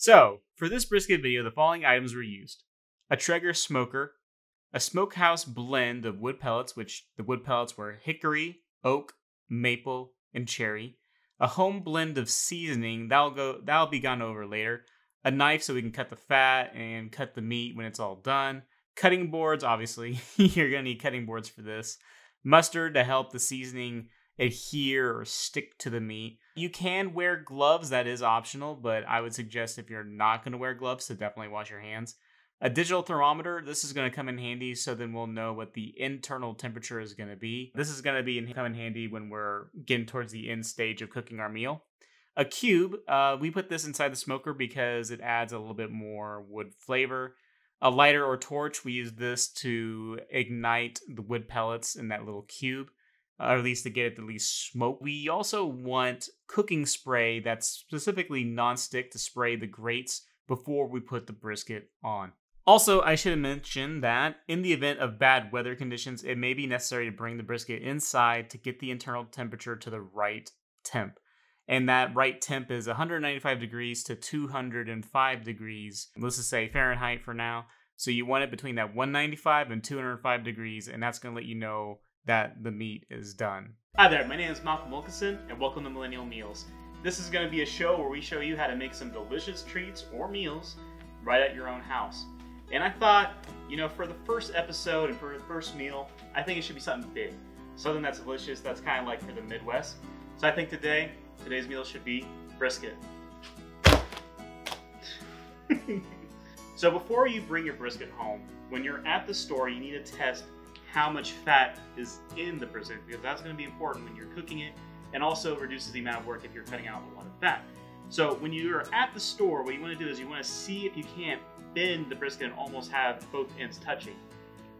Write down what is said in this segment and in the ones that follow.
So, for this brisket video, the following items were used. A Traeger smoker, a smokehouse blend of wood pellets, which the wood pellets were hickory, oak, maple, and cherry. A home blend of seasoning, that'll go that'll be gone over later. A knife so we can cut the fat and cut the meat when it's all done. Cutting boards, obviously, you're gonna need cutting boards for this. Mustard to help the seasoning adhere or stick to the meat. You can wear gloves, that is optional, but I would suggest if you're not going to wear gloves to definitely wash your hands. A digital thermometer, this is going to come in handy so then we'll know what the internal temperature is going to be. This is going to be in, come in handy when we're getting towards the end stage of cooking our meal. A cube, uh, we put this inside the smoker because it adds a little bit more wood flavor. A lighter or torch, we use this to ignite the wood pellets in that little cube or at least to get it at least smoke. We also want cooking spray that's specifically non-stick to spray the grates before we put the brisket on. Also, I should mention that in the event of bad weather conditions, it may be necessary to bring the brisket inside to get the internal temperature to the right temp. And that right temp is 195 degrees to 205 degrees. Let's just say Fahrenheit for now. So you want it between that 195 and 205 degrees, and that's going to let you know that the meat is done. Hi there, my name is Malcolm Wilkinson, and welcome to Millennial Meals. This is going to be a show where we show you how to make some delicious treats or meals right at your own house. And I thought, you know, for the first episode and for the first meal, I think it should be something big. Something that's delicious, that's kind of like for the Midwest. So I think today, today's meal should be brisket. so before you bring your brisket home, when you're at the store, you need to test how much fat is in the brisket because that's going to be important when you're cooking it and also reduces the amount of work if you're cutting out a lot of fat. So when you're at the store, what you want to do is you want to see if you can't bend the brisket and almost have both ends touching.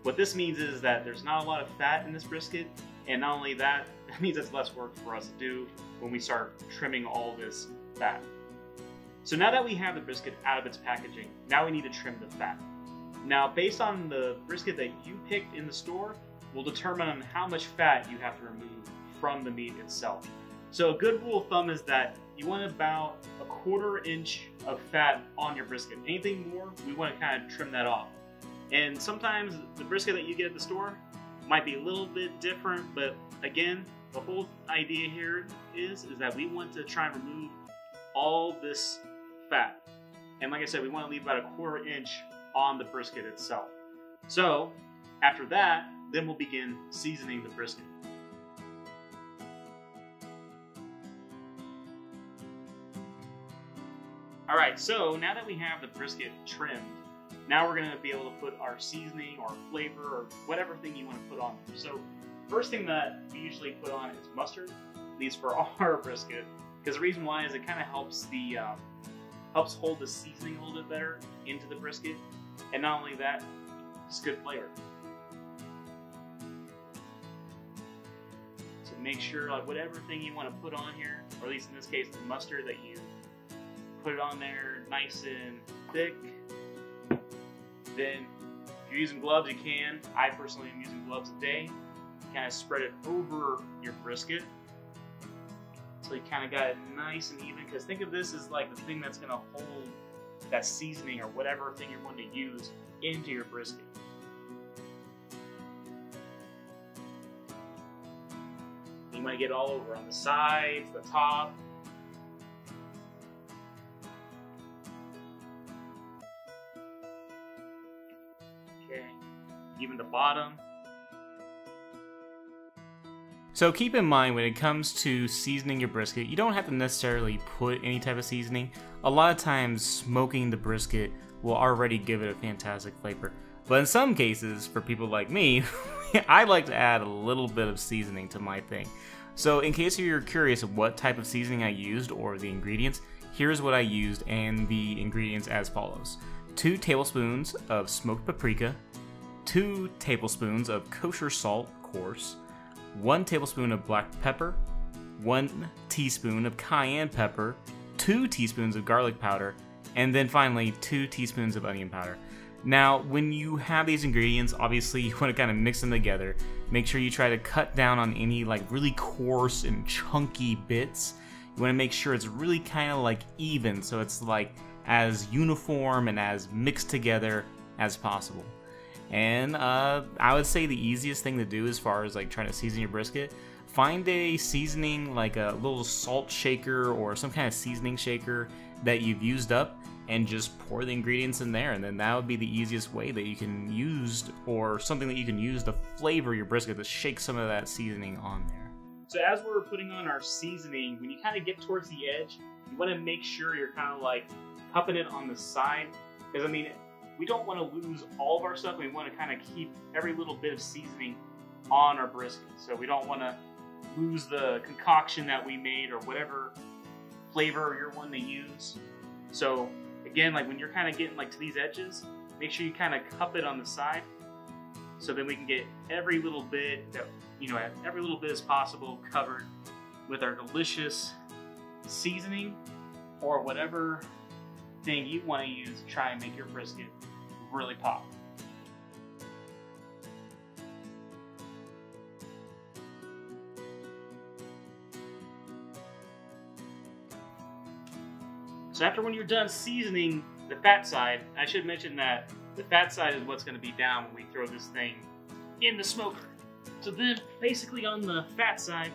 What this means is that there's not a lot of fat in this brisket, and not only that, that means it's less work for us to do when we start trimming all this fat. So now that we have the brisket out of its packaging, now we need to trim the fat. Now, based on the brisket that you picked in the store, will determine how much fat you have to remove from the meat itself. So a good rule of thumb is that you want about a quarter inch of fat on your brisket. Anything more, we want to kind of trim that off. And sometimes the brisket that you get at the store might be a little bit different, but again, the whole idea here is, is that we want to try and remove all this fat. And like I said, we want to leave about a quarter inch on the brisket itself. So, after that, then we'll begin seasoning the brisket. Alright, so now that we have the brisket trimmed, now we're to be able to put our seasoning or flavor or whatever thing you want to put on there. So, first thing that we usually put on is mustard, at least for our brisket, because the reason why is it kind of helps the um, helps hold the seasoning a little bit better into the brisket and not only that, it's good flavor. So make sure like whatever thing you want to put on here, or at least in this case the mustard that you put it on there nice and thick. Then if you're using gloves you can. I personally am using gloves today. Kind of spread it over your brisket. So you kind of got it nice and even because think of this as like the thing that's going to hold that seasoning or whatever thing you're going to use into your brisket. You to get all over on the sides, the top. Okay, even the bottom. So keep in mind when it comes to seasoning your brisket, you don't have to necessarily put any type of seasoning. A lot of times, smoking the brisket will already give it a fantastic flavor. But in some cases, for people like me, I like to add a little bit of seasoning to my thing. So in case you're curious what type of seasoning I used or the ingredients, here's what I used and the ingredients as follows. 2 tablespoons of smoked paprika, 2 tablespoons of kosher salt, coarse, 1 tablespoon of black pepper, 1 teaspoon of cayenne pepper, 2 teaspoons of garlic powder, and then finally 2 teaspoons of onion powder. Now, when you have these ingredients, obviously you want to kind of mix them together. Make sure you try to cut down on any like really coarse and chunky bits. You want to make sure it's really kind of like even, so it's like as uniform and as mixed together as possible. And uh, I would say the easiest thing to do as far as like trying to season your brisket, find a seasoning like a little salt shaker or some kind of seasoning shaker that you've used up and just pour the ingredients in there and then that would be the easiest way that you can use or something that you can use to flavor your brisket to shake some of that seasoning on there. So as we're putting on our seasoning, when you kind of get towards the edge, you want to make sure you're kind of like cupping it on the side because I mean we don't want to lose all of our stuff. We want to kind of keep every little bit of seasoning on our brisket. So we don't want to lose the concoction that we made or whatever flavor you're wanting to use. So again, like when you're kind of getting like to these edges, make sure you kind of cup it on the side so then we can get every little bit that, you know, every little bit as possible covered with our delicious seasoning or whatever thing you want to use to try and make your brisket really pop. So after when you're done seasoning the fat side, I should mention that the fat side is what's going to be down when we throw this thing in the smoker. So then basically on the fat side,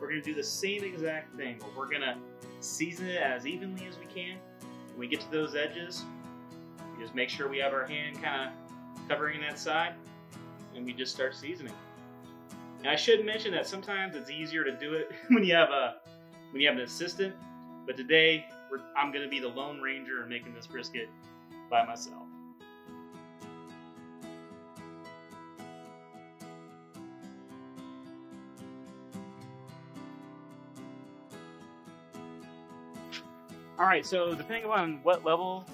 we're going to do the same exact thing. We're going to season it as evenly as we can. When we get to those edges, just make sure we have our hand kind of covering that side, and we just start seasoning. And I should mention that sometimes it's easier to do it when you have a when you have an assistant, but today I'm going to be the lone ranger making this brisket by myself. All right, so depending on what level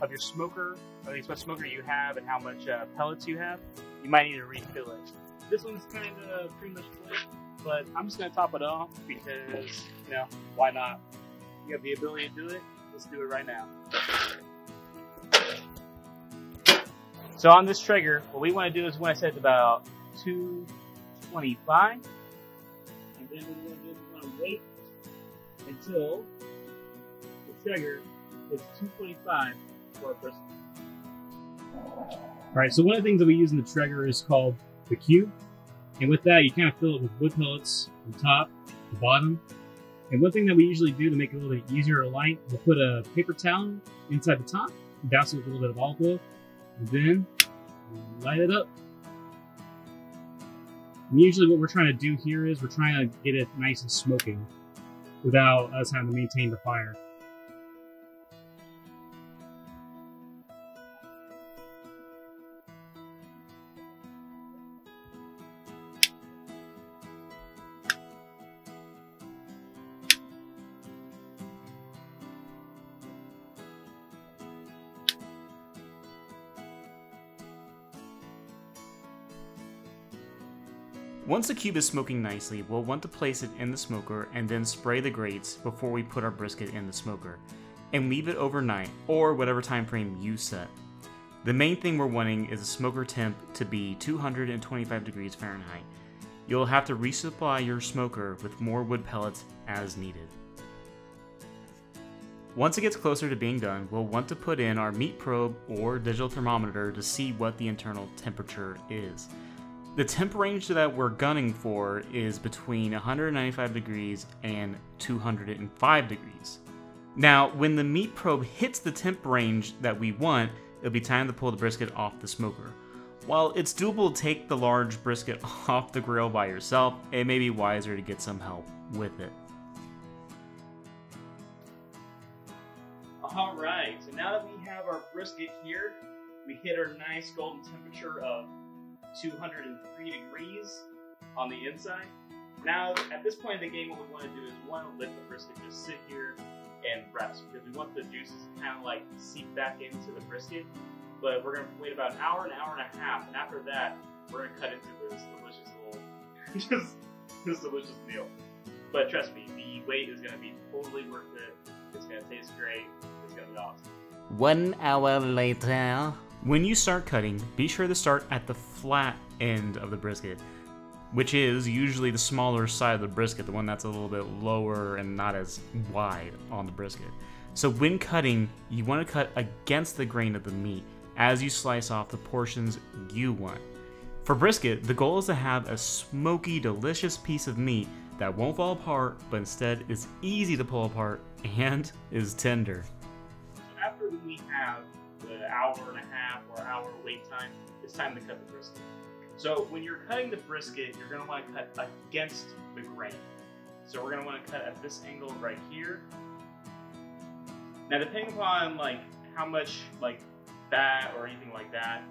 of your smoker, at least what smoker you have and how much uh, pellets you have, you might need to refill it. This one's kind of pretty much full, but I'm just going to top it off because, you know, why not? You have the ability to do it, let's do it right now. So on this Traeger, what we want to do is when I set about 225, and then we we want to wait until the Traeger is 225 for. Alright, so one of the things that we use in the Traeger is called the cube. And with that, you kind of fill it with wood pellets from top to bottom. And one thing that we usually do to make it a little bit easier to light, we'll put a paper towel inside the top, douse it with a little bit of olive oil, and then light it up. And usually what we're trying to do here is we're trying to get it nice and smoking without us having to maintain the fire. Once the cube is smoking nicely, we'll want to place it in the smoker and then spray the grates before we put our brisket in the smoker, and leave it overnight or whatever time frame you set. The main thing we're wanting is the smoker temp to be 225 degrees Fahrenheit. You'll have to resupply your smoker with more wood pellets as needed. Once it gets closer to being done, we'll want to put in our meat probe or digital thermometer to see what the internal temperature is. The temp range that we're gunning for is between 195 degrees and 205 degrees. Now, when the meat probe hits the temp range that we want, it'll be time to pull the brisket off the smoker. While it's doable to take the large brisket off the grill by yourself, it may be wiser to get some help with it. Alright, so now that we have our brisket here, we hit our nice golden temperature of 203 degrees on the inside. Now, at this point in the game, what we want to do is we want to let the brisket just sit here and rest because we want the juices to kind of like seep back into the brisket. But we're going to wait about an hour, an hour and a half, and after that, we're going to cut into this delicious little, just this delicious meal. But trust me, the wait is going to be totally worth it. It's going to taste great. It's going to be awesome. One hour later. When you start cutting, be sure to start at the flat end of the brisket, which is usually the smaller side of the brisket, the one that's a little bit lower and not as wide on the brisket. So when cutting, you want to cut against the grain of the meat as you slice off the portions you want. For brisket, the goal is to have a smoky, delicious piece of meat that won't fall apart, but instead is easy to pull apart and is tender. After we have hour and a half or hour wait time, it's time to cut the brisket. So when you're cutting the brisket, you're going to want to cut against the grain. So we're going to want to cut at this angle right here. Now depending upon like how much like fat or anything like that,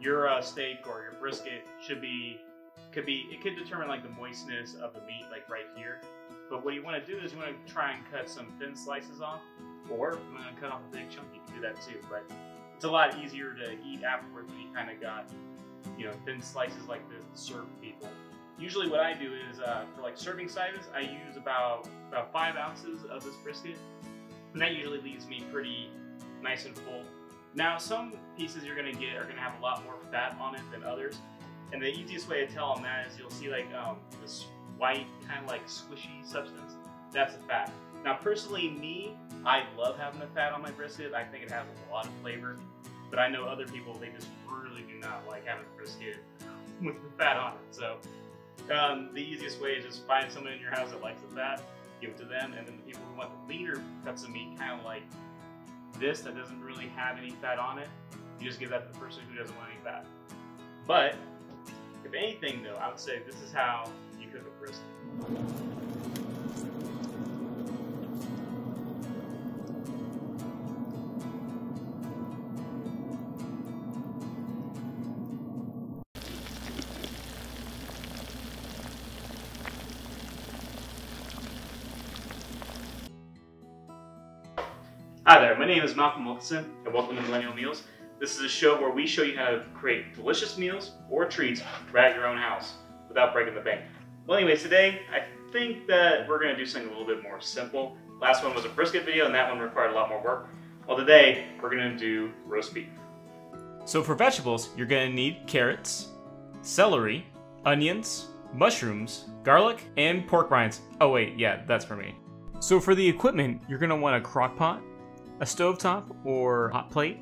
your uh, steak or your brisket should be could be it could determine like the moistness of the meat like right here. But what you want to do is you want to try and cut some thin slices off, or want to cut off a big chunk, you can do that too. But it's a lot easier to eat afterwards when you kind of got you know thin slices like this to serve people. Usually, what I do is uh, for like serving sizes, I use about about five ounces of this brisket, and that usually leaves me pretty nice and full. Now, some pieces you're gonna get are gonna have a lot more fat on it than others, and the easiest way to tell on that is you'll see like um, this white kind of like squishy substance. That's the fat. Now, personally, me, I love having the fat on my brisket. I think it has a lot of flavor. But I know other people, they just really do not like having brisket with the fat on it. So um, the easiest way is just find someone in your house that likes the fat, give it to them, and then the people who want the leaner cuts of meat, kind of like this that doesn't really have any fat on it, you just give that to the person who doesn't want any fat. But if anything, though, I would say this is how you cook a brisket. Name is Malcolm Wilkinson, and welcome to Millennial Meals. This is a show where we show you how to create delicious meals or treats right at your own house without breaking the bank. Well, anyways, today I think that we're going to do something a little bit more simple. Last one was a brisket video, and that one required a lot more work. Well, today we're going to do roast beef. So for vegetables, you're gonna need carrots, celery, onions, mushrooms, garlic, and pork rinds. Oh wait, yeah, that's for me. So for the equipment, you're gonna want a crock pot, a stovetop or hot plate,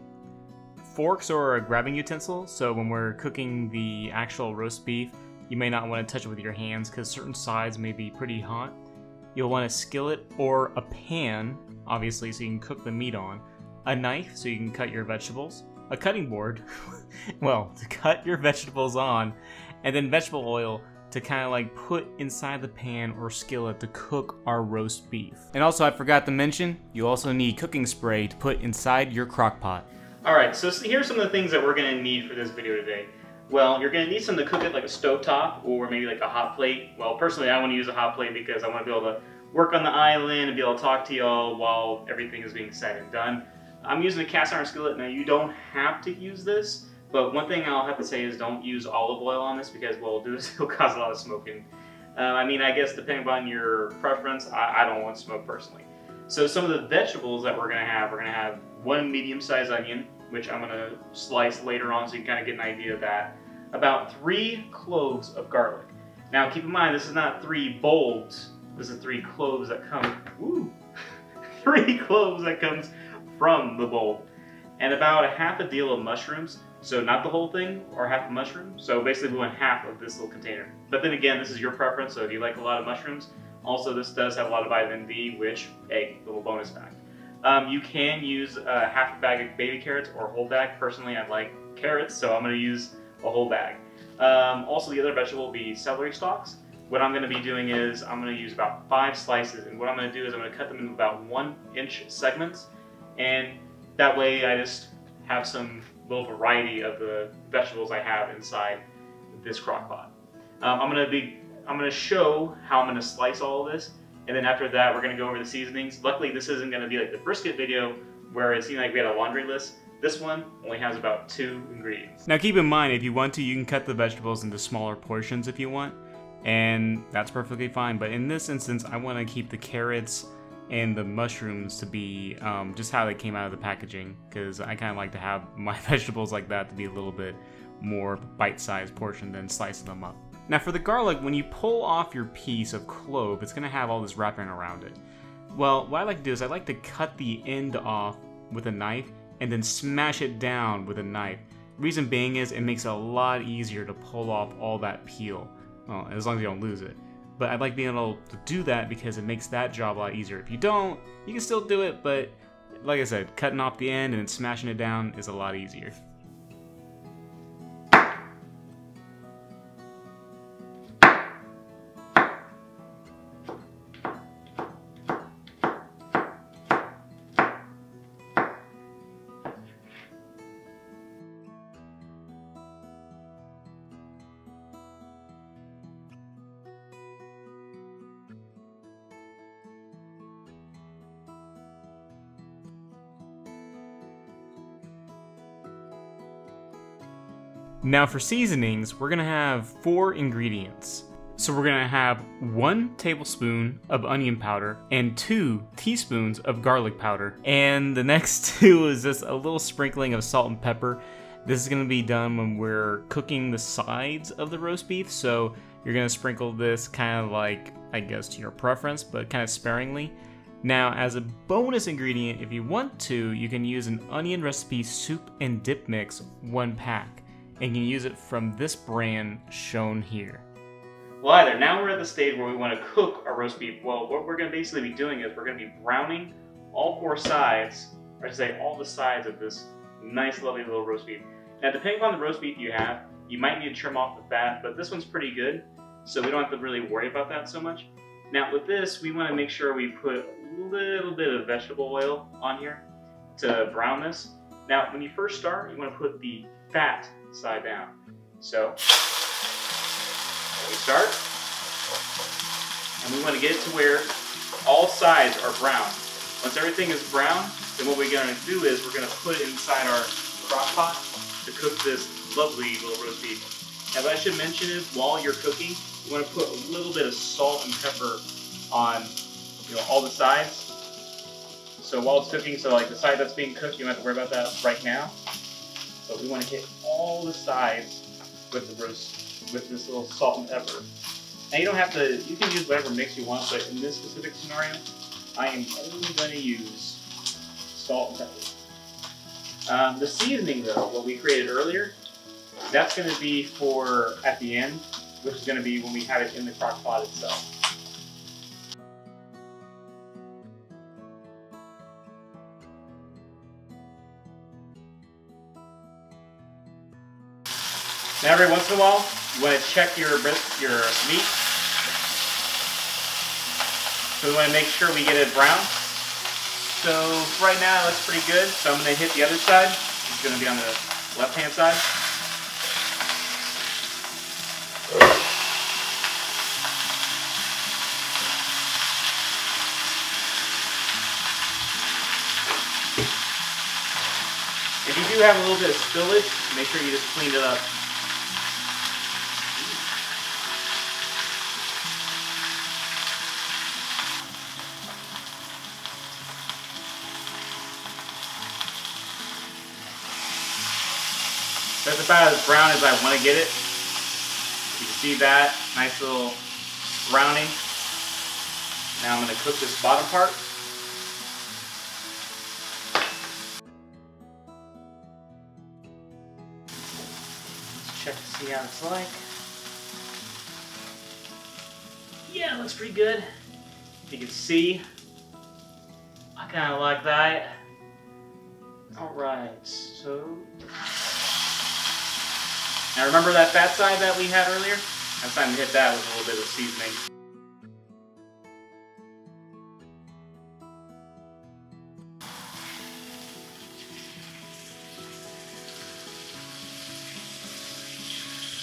forks or a grabbing utensil, so when we're cooking the actual roast beef, you may not want to touch it with your hands because certain sides may be pretty hot. You'll want a skillet or a pan, obviously, so you can cook the meat on, a knife so you can cut your vegetables, a cutting board, well, to cut your vegetables on, and then vegetable oil to kind of like put inside the pan or skillet to cook our roast beef. And also, I forgot to mention, you also need cooking spray to put inside your crock pot. Alright, so here's some of the things that we're going to need for this video today. Well, you're going to need something to cook it like a stovetop or maybe like a hot plate. Well, personally, I want to use a hot plate because I want to be able to work on the island and be able to talk to y'all while everything is being said and done. I'm using a cast iron skillet. Now, you don't have to use this, but one thing I'll have to say is don't use olive oil on this because what it'll do is it'll cause a lot of smoking. Uh, I mean, I guess depending upon your preference, I, I don't want smoke personally. So some of the vegetables that we're to have, we're to have one medium-sized onion, which I'm to slice later on so you can kind of get an idea of that. About three cloves of garlic. Now keep in mind, this is not three bulbs. This is three cloves that come, woo, three cloves that comes from the bulb. And about a half a deal of mushrooms. So not the whole thing, or half a mushroom. So basically we want half of this little container. But then again, this is your preference, so if you like a lot of mushrooms, also this does have a lot of vitamin B, which, hey, little bonus fact. Um, you can use uh, half a bag of baby carrots or a whole bag. Personally, I like carrots, so I'm going to use a whole bag. Um, also, the other vegetable will be celery stalks. What I'm going to be doing is I'm going to use about five slices, and what I'm going to do is I'm going to cut them in about one inch segments, and that way I just have some little variety of the vegetables I have inside this crock pot. Um, I'm to be I'm to show how I'm to slice all of this, and then after that, we're to go over the seasonings. Luckily, this isn't to be like the brisket video where it seemed like we had a laundry list. This one only has about two ingredients. Now keep in mind, if you want to, you can cut the vegetables into smaller portions if you want, and that's perfectly fine. But in this instance, I want to keep the carrots and the mushrooms to be um, just how they came out of the packaging, because I kind of like to have my vegetables like that to be a little bit more bite-sized portion than slicing them up. Now for the garlic, when you pull off your piece of clove, it's going to have all this wrapping around it. Well, what I like to do is I like to cut the end off with a knife and then smash it down with a knife. Reason being is it makes it a lot easier to pull off all that peel. Well, as long as you don't lose it. But I like being able to do that because it makes that job a lot easier. If you don't, you can still do it, but like I said, cutting off the end and smashing it down is a lot easier. Now for seasonings, we're gonna have four ingredients. So we're gonna have one tablespoon of onion powder and two teaspoons of garlic powder. And the next two is just a little sprinkling of salt and pepper. This is gonna be done when we're cooking the sides of the roast beef. So you're gonna sprinkle this kind of like, I guess to your preference, but kind of sparingly. Now, as a bonus ingredient, if you want to, you can use an onion recipe soup and dip mix one pack and you can use it from this brand shown here. Well, either now we're at the stage where we want to cook our roast beef. Well, what we're going to basically be doing is we're going to be browning all four sides, or I should say all the sides of this nice, lovely little roast beef. Now, depending on the roast beef you have, you might need to trim off the fat, but this one's pretty good, so we don't have to really worry about that so much. Now, with this, we want to make sure we put a little bit of vegetable oil on here to brown this. Now, when you first start, you want to put the fat side down. So, we start, and we want to get it to where all sides are brown. Once everything is brown, then what we're going to do is we're going to put it inside our crock pot to cook this lovely little roast beef. What I should mention is while you're cooking, you want to put a little bit of salt and pepper on you know, all the sides. So while it's cooking, so like the side that's being cooked, you don't have to worry about that right now. But we want to hit all the sides with the roast, with this little salt and pepper. Now you don't have to, you can use whatever mix you want, but in this specific scenario, I am only going to use salt and pepper. Um, the seasoning though, what we created earlier, that's going to be for at the end, which is going to be when we have it in the crock pot itself. Now every once in a while, you want to check your your meat. So we want to make sure we get it brown. So right now it looks pretty good. So I'm going to hit the other side. It's going to be on the left-hand side. If you do have a little bit of spillage, make sure you just clean it up That's about as brown as I want to get it. You can see that, nice little browning. Now I'm going to cook this bottom part. Let's check to see how it's like. Yeah, it looks pretty good. You can see, I kind of like that. Alright, so now remember that fat side that we had earlier? It's time to hit that with a little bit of seasoning.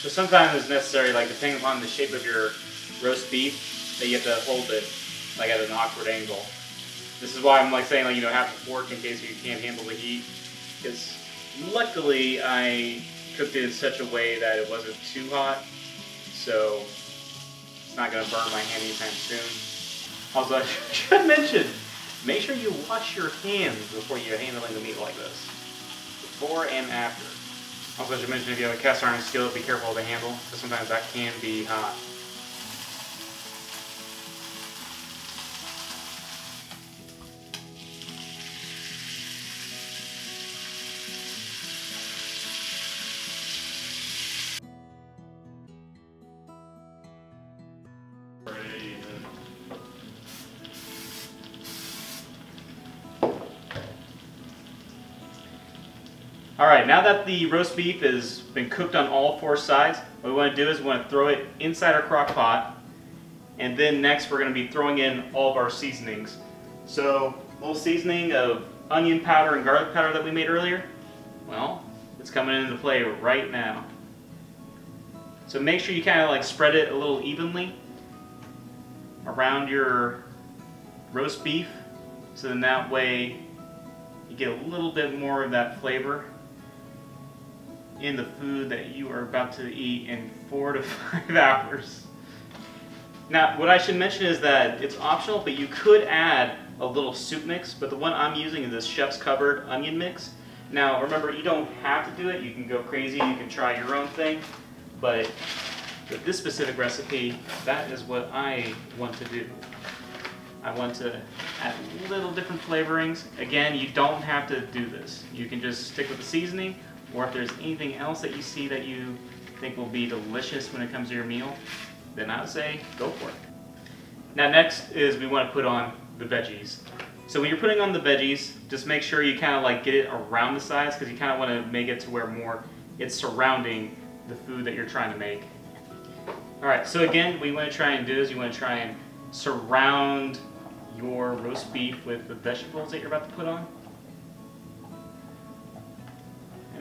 So sometimes it's necessary, like depending upon the shape of your roast beef, that you have to hold it like at an awkward angle. This is why I'm like saying like you know have a fork in case you can't handle the heat. Because luckily I cooked it in such a way that it wasn't too hot, so it's not going to burn my hand anytime soon. Also, I should mention, make sure you wash your hands before you're handling the meat like this. Before and after. Also, I should mention if you have a cast iron skillet, be careful of the handle, because sometimes that can be hot. That the roast beef has been cooked on all four sides, what we want to do is we want to throw it inside our crock pot. And then next we're going to be throwing in all of our seasonings. So, a little seasoning of onion powder and garlic powder that we made earlier. Well, it's coming into play right now. So make sure you kind of like spread it a little evenly around your roast beef. So then that way you get a little bit more of that flavor in the food that you are about to eat in four to five hours. Now, what I should mention is that it's optional, but you could add a little soup mix, but the one I'm using is this Chef's Cupboard onion mix. Now, remember, you don't have to do it. You can go crazy. You can try your own thing. But with this specific recipe, that is what I want to do. I want to add little different flavorings. Again, you don't have to do this. You can just stick with the seasoning, or if there's anything else that you see that you think will be delicious when it comes to your meal, then I would say go for it. Now next is we want to put on the veggies. So when you're putting on the veggies, just make sure you kind of like get it around the sides because you kind of want to make it to where more it's surrounding the food that you're trying to make. Alright, so again, what you want to try and do is you want to try and surround your roast beef with the vegetables that you're about to put on.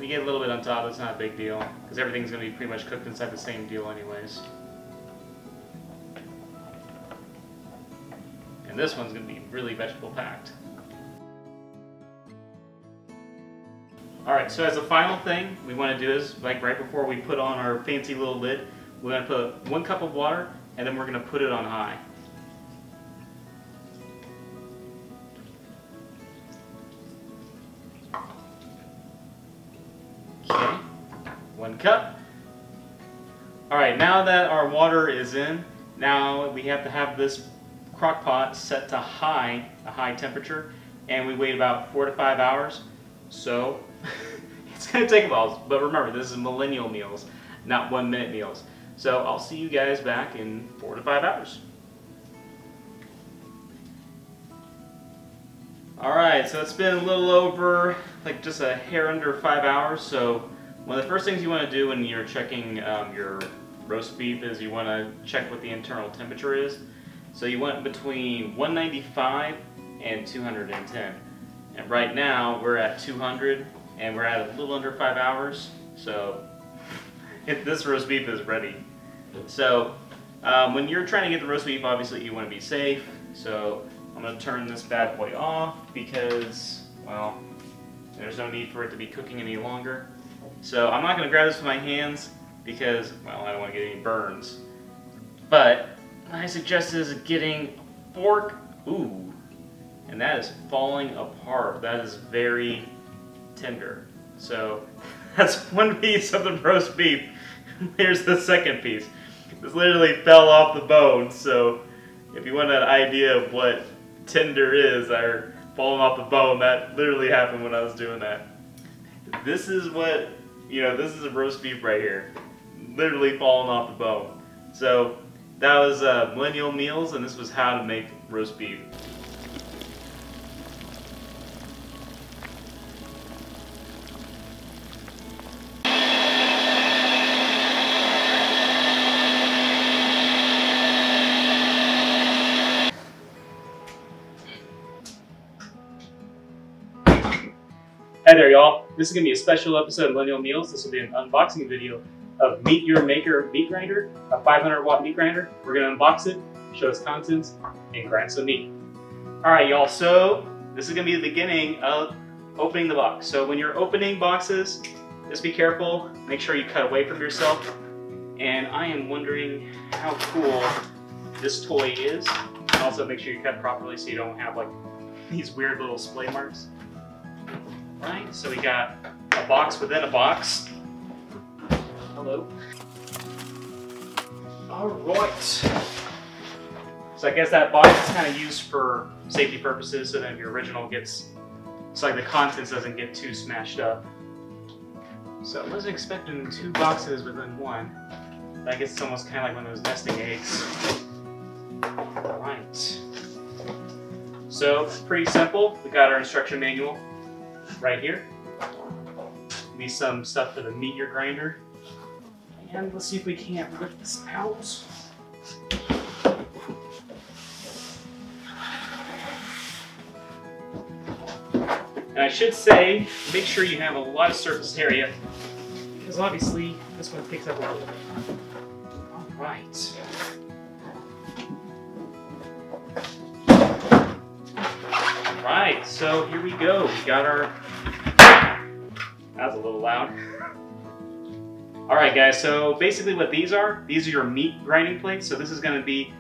You get a little bit on top, it's not a big deal, because everything's going to be pretty much cooked inside the same deal anyways. And this one's going to be really vegetable packed. Alright, so as a final thing we want to do is, like right before we put on our fancy little lid, we're going to put one cup of water and then we're going to put it on high. Okay, one cup. Alright, now that our water is in, now we have to have this crock pot set to high, a high temperature, and we wait about four to five hours. So it's going to take a while, but remember, this is millennial meals, not one minute meals. So I'll see you guys back in four to five hours. Alright, so it's been a little over, like just a hair under five hours, so one of the first things you want to do when you're checking um, your roast beef is you want to check what the internal temperature is. So you want between 195 and 210. And right now we're at 200 and we're at a little under five hours. So this roast beef is ready. So um, when you're trying to get the roast beef, obviously you want to be safe. So I'm going to turn this bad boy off because, well, there's no need for it to be cooking any longer. So I'm not going to grab this with my hands because, well, I don't want to get any burns. But I suggest is getting fork. Ooh, and that is falling apart. That is very tender. So that's one piece of the roast beef. Here's the second piece. This literally fell off the bone. So if you want an idea of what tender is, or falling off the bone, that literally happened when I was doing that. This is what, you know, this is a roast beef right here. Literally falling off the bone. So that was uh, Millennial Meals, and this was how to make roast beef. This is going to be a special episode of Millennial Meals. This will be an unboxing video of Meat Your Maker meat grinder, a 500 watt meat grinder. We're gonna unbox it, show its contents, and grind some meat. All right, y'all, so this is gonna be the beginning of opening the box. So when you're opening boxes, just be careful, make sure you cut away from yourself. And I am wondering how cool this toy is. Also make sure you cut properly so you don't have like these weird little splay marks. Right, so we got a box within a box. Hello. All right. So I guess that box is kind of used for safety purposes so that your original gets, so like the contents doesn't get too smashed up. So I wasn't expecting two boxes within one. I guess it's almost kind of like one of those nesting eggs. All right. So pretty simple. We got our instruction manual right here. be some stuff for the meteor grinder. And let's see if we can't lift this out. And I should say, make sure you have a lot of surface area, because obviously this one picks up a little bit. All right. All right, so here we go. We got our. That was a little loud. All right, guys. So basically, what these are, these are your meat grinding plates. So this is going to be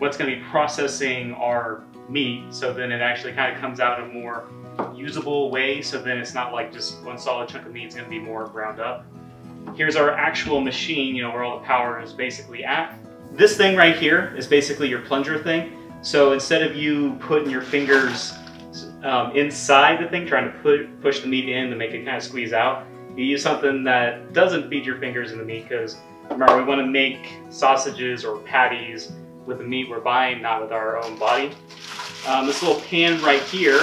what's going to be processing our meat. So then it actually kind of comes out in a more usable way. So then it's not like just one solid chunk of meat. It's going to be more ground up. Here's our actual machine. You know where all the power is basically at. This thing right here is basically your plunger thing. So instead of you putting your fingers um, inside the thing, trying to put, push the meat in to make it kind of squeeze out, you use something that doesn't feed your fingers in the meat because remember, we want to make sausages or patties with the meat we're buying, not with our own body. Um, this little pan right here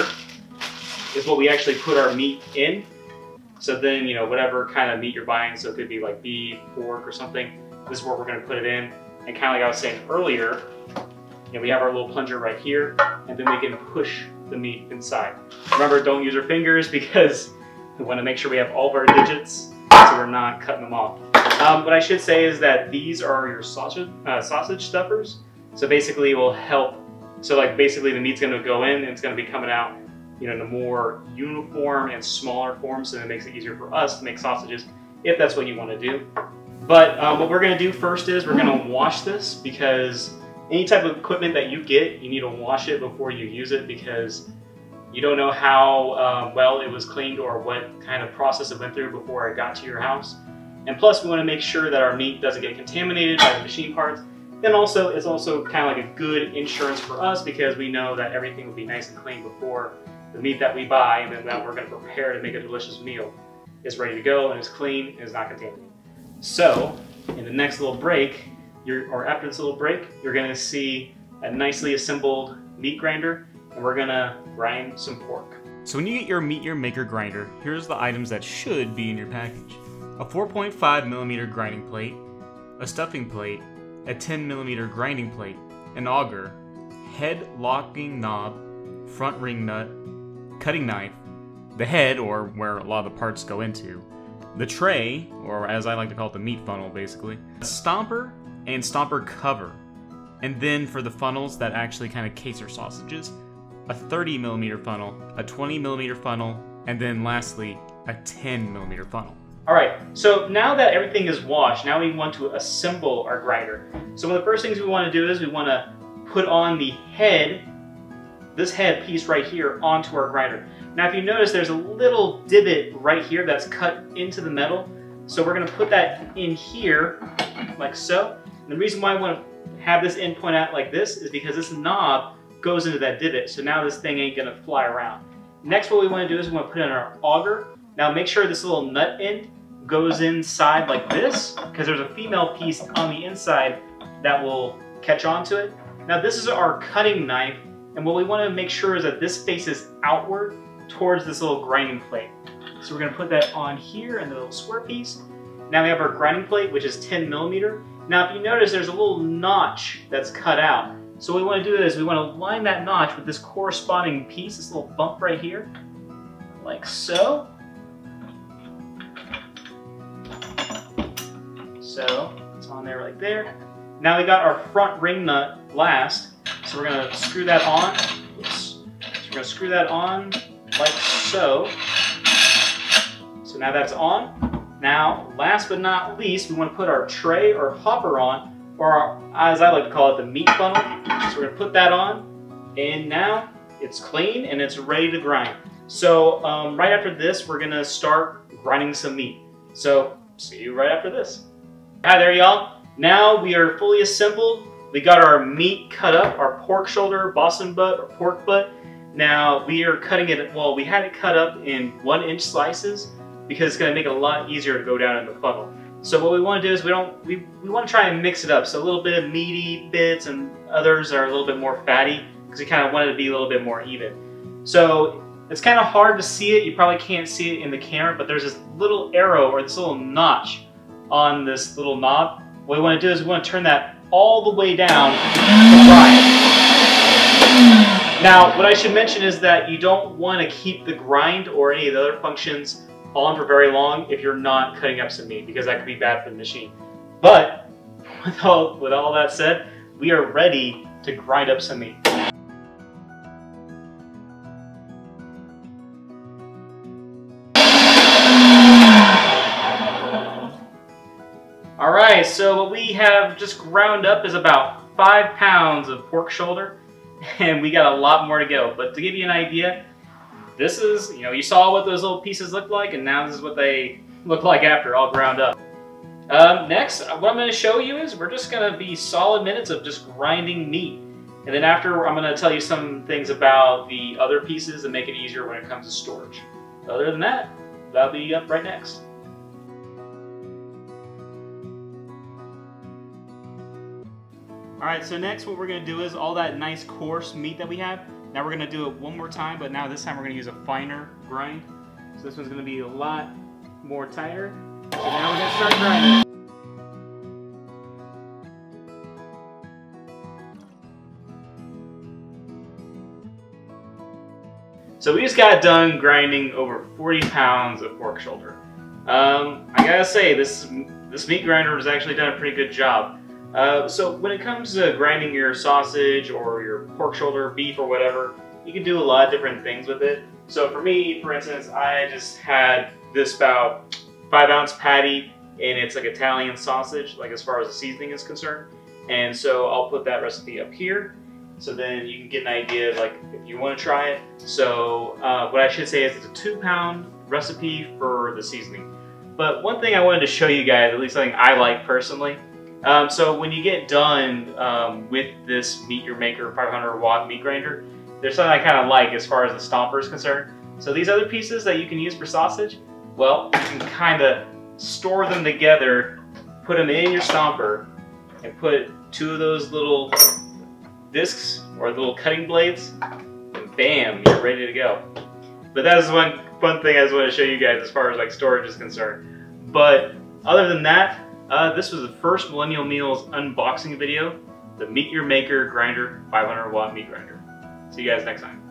is what we actually put our meat in. So then, you know, whatever kind of meat you're buying, so it could be like beef, pork, or something, this is where we're going to put it in. And kind of like I was saying earlier, you know, we have our little plunger right here, and then we can push the meat inside. Remember, don't use our fingers because we want to make sure we have all of our digits so we're not cutting them off. Um, what I should say is that these are your sausage, uh, sausage stuffers. So basically it will help, so like basically the meat's gonna go in and it's gonna be coming out you know, in a more uniform and smaller form so it makes it easier for us to make sausages if that's what you want to do. But um, what we're going to do first is we're going to wash this because any type of equipment that you get, you need to wash it before you use it because you don't know how uh, well it was cleaned or what kind of process it went through before it got to your house. And plus we want to make sure that our meat doesn't get contaminated by the machine parts. And also it's also kind of like a good insurance for us because we know that everything will be nice and clean before the meat that we buy and then that we're going to prepare to make a delicious meal is ready to go and is clean and is not contaminated. So in the next little break, or after this little break, you're to see a nicely assembled meat grinder and we're to grind some pork. So when you get your Meat Your Maker grinder, here's the items that should be in your package. A 4.5 millimeter grinding plate, a stuffing plate, a 10 millimeter grinding plate, an auger, head locking knob, front ring nut, cutting knife, the head, or where a lot of the parts go into, the tray, or as I like to call it, the meat funnel, basically, a stomper and stomper cover, and then for the funnels that actually kind of case our sausages, a 30 millimeter funnel, a 20 millimeter funnel, and then lastly, a 10 millimeter funnel. All right, so now that everything is washed, now we want to assemble our grinder. So one of the first things we want to do is we want to put on the head this head piece right here onto our grinder. Now if you notice there's a little divot right here that's cut into the metal. So we're gonna put that in here like so. The reason why I wanna have this end point out like this is because this knob goes into that divot. So now this thing ain't gonna fly around. Next what we wanna do is we wanna put in our auger. Now make sure this little nut end goes inside like this because there's a female piece on the inside that will catch onto it. Now this is our cutting knife and what we want to make sure is that this faces outward towards this little grinding plate. So we're to put that on here in the little square piece. Now we have our grinding plate, which is 10 millimeter. Now if you notice, there's a little notch that's cut out. So what we want to do is we want to line that notch with this corresponding piece, this little bump right here, like so. So it's on there like there. Now we got our front ring nut last. So we're gonna screw that on. Oops. So we're gonna screw that on like so. So now that's on. Now, last but not least, we want to put our tray or hopper on, or our, as I like to call it, the meat funnel. So we're gonna put that on, and now it's clean and it's ready to grind. So um, right after this, we're gonna start grinding some meat. So see you right after this. Hi there, y'all. Now we are fully assembled. We got our meat cut up, our pork shoulder, Boston butt, or pork butt. Now we are cutting it, well, we had it cut up in one inch slices because it's gonna make it a lot easier to go down in the funnel. So what we wanna do is we don't, we, we wanna try and mix it up. So a little bit of meaty bits and others are a little bit more fatty because we kind of want it to be a little bit more even. So It's kind of hard to see it. You probably can't see it in the camera, but there's this little arrow or this little notch on this little knob. What we want to do is we want to turn that all the way down to. Now, what I should mention is that you don't want to keep the grind or any of the other functions on for very long if you're not cutting up some meat because that could be bad for the machine. But with all, with all that said, we are ready to grind up some meat. All right, so what we have just ground up is about five pounds of pork shoulder, and we got a lot more to go. But to give you an idea, this is, you know, you saw what those little pieces looked like, and now this is what they look like after all ground up. Um, next, what I'm going to show you is we're just going to be solid minutes of just grinding meat. And then after, I'm going to tell you some things about the other pieces and make it easier when it comes to storage. Other than that, that'll be up right next. Alright, so next what we're going to do is all that nice coarse meat that we have, now we're going to do it one more time, but now this time we're going to use a finer grind. So this one's going to be a lot more tighter. So now we're to start grinding. So we just got done grinding over 40 pounds of pork shoulder. Um, I gotta say, this this meat grinder has actually done a pretty good job. Uh, so when it comes to grinding your sausage or your pork shoulder, beef or whatever, you can do a lot of different things with it. So for me, for instance, I just had this about five ounce patty and it's like Italian sausage, like as far as the seasoning is concerned. And so I'll put that recipe up here. So then you can get an idea of like if you want to try it. So uh, what I should say is it's a two pound recipe for the seasoning. But one thing I wanted to show you guys, at least something I like personally, um, so when you get done um, with this Meat Your Maker 500 watt meat grinder, there's something I kind of like as far as the stomper is concerned. So these other pieces that you can use for sausage, well, you can kind of store them together, put them in your stomper, and put two of those little discs or little cutting blades, and bam, you're ready to go. But that is one fun thing I just want to show you guys as far as like storage is concerned. But other than that, uh, this was the first Millennial Meals unboxing video, the Meat Your Maker Grinder 500 watt meat grinder. See you guys next time.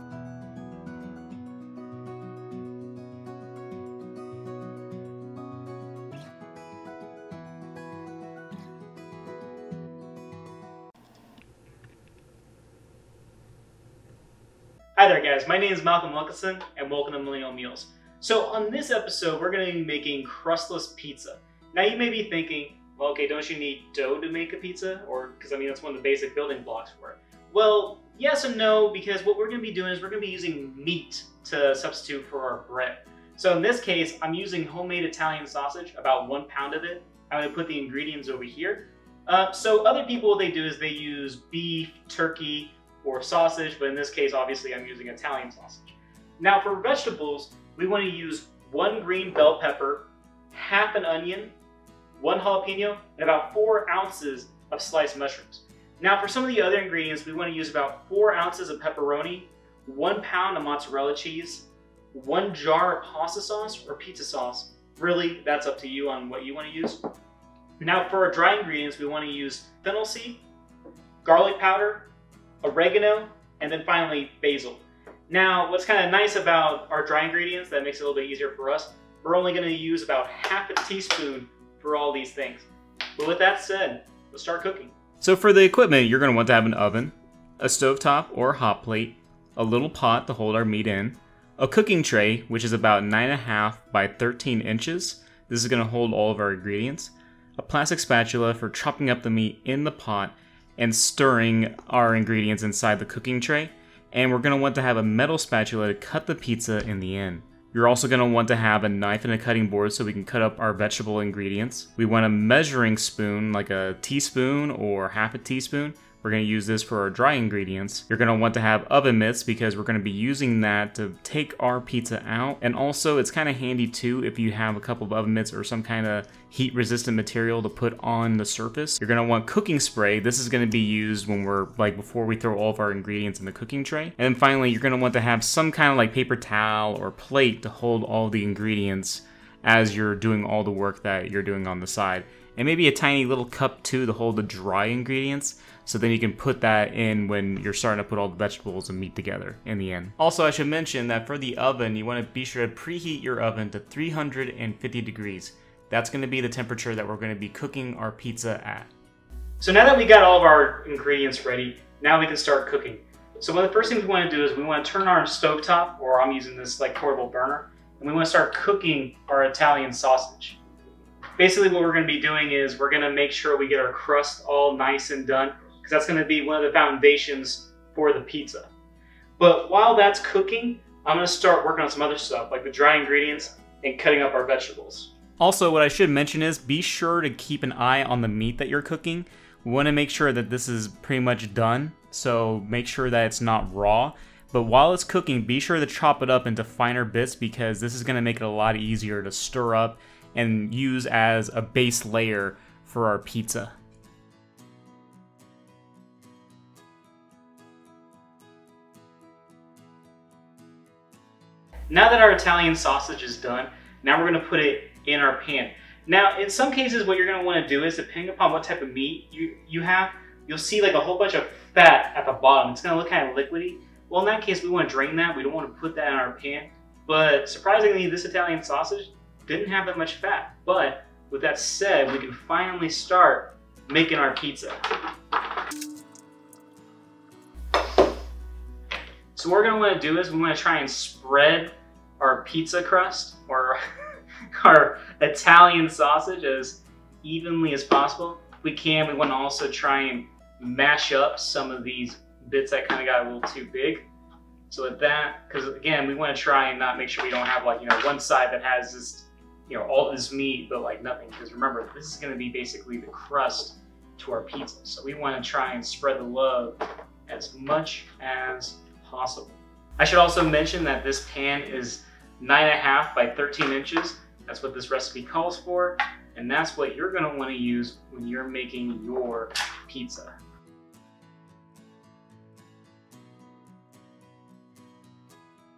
Hi there guys, my name is Malcolm Wilkinson and welcome to Millennial Meals. So on this episode, we're going to be making crustless pizza. Now you may be thinking, well, okay, don't you need dough to make a pizza? Or, because I mean, that's one of the basic building blocks for it. Well, yes and no, because what we're going to be doing is we're going to be using meat to substitute for our bread. So in this case, I'm using homemade Italian sausage, about one pound of it. I'm going to put the ingredients over here. Uh, so other people, what they do is they use beef, turkey, or sausage, but in this case, obviously, I'm using Italian sausage. Now for vegetables, we want to use one green bell pepper, half an onion, one jalapeno, and about four ounces of sliced mushrooms. Now for some of the other ingredients, we want to use about four ounces of pepperoni, one pound of mozzarella cheese, one jar of pasta sauce or pizza sauce. Really, that's up to you on what you want to use. Now for our dry ingredients, we want to use fennel seed, garlic powder, oregano, and then finally basil. Now, what's kind of nice about our dry ingredients that makes it a little bit easier for us, we're only going to use about half a teaspoon for all these things. But with that said, let's start cooking. So for the equipment, you're going to want to have an oven, a stovetop or hot plate, a little pot to hold our meat in, a cooking tray, which is about 9.5 by 13 inches. This is going to hold all of our ingredients, a plastic spatula for chopping up the meat in the pot and stirring our ingredients inside the cooking tray, and we're going to want to have a metal spatula to cut the pizza in the end. You're also going to want to have a knife and a cutting board so we can cut up our vegetable ingredients. We want a measuring spoon, like a teaspoon or half a teaspoon, We're to use this for our dry ingredients. You're to want to have oven mitts because we're to be using that to take our pizza out. And also it's kind of handy too if you have a couple of oven mitts or some kind of heat resistant material to put on the surface. You're to want cooking spray. This is to be used when we're like before we throw all of our ingredients in the cooking tray. And then finally, you're to want to have some kind of like paper towel or plate to hold all the ingredients as you're doing all the work that you're doing on the side. And maybe a tiny little cup too to hold the dry ingredients so then you can put that in when you're starting to put all the vegetables and meat together in the end. Also, I should mention that for the oven, you want to be sure to preheat your oven to 350 degrees. That's going to be the temperature that we're going to be cooking our pizza at. So now that we got all of our ingredients ready, now we can start cooking. So one of the first things we want to do is we want to turn our stovetop, or I'm using this like portable burner, and we want to start cooking our Italian sausage. Basically what we're going to be doing is we're going to make sure we get our crust all nice and done, because that's going to be one of the foundations for the pizza. But while that's cooking, I'm going to start working on some other stuff, like the dry ingredients and cutting up our vegetables. Also, what I should mention is be sure to keep an eye on the meat that you're cooking. We want to make sure that this is pretty much done, so make sure that it's not raw. But while it's cooking, be sure to chop it up into finer bits because this is going to make it a lot easier to stir up and use as a base layer for our pizza. Now that our Italian sausage is done, now we're going to put it in our pan. Now, in some cases, what you're going to want to do is, depending upon what type of meat you, you have, you'll see like a whole bunch of fat at the bottom. It's going to look kind of liquidy. Well, in that case, we want to drain that. We don't want to put that in our pan. But surprisingly, this Italian sausage didn't have that much fat. But with that said, we can finally start making our pizza. So what we're want to do is we want to try and spread our pizza crust or our Italian sausage as evenly as possible. We can, we want to also try and mash up some of these bits that kind of got a little too big. So with that, because again, we want to try and not make sure we don't have like, you know, one side that has this, you know, all this meat, but like nothing. Because remember, this is going to be basically the crust to our pizza. So we want to try and spread the love as much as possible. I should also mention that this pan is nine and a half by 13 inches. That's what this recipe calls for. And that's what you're gonna wanna use when you're making your pizza.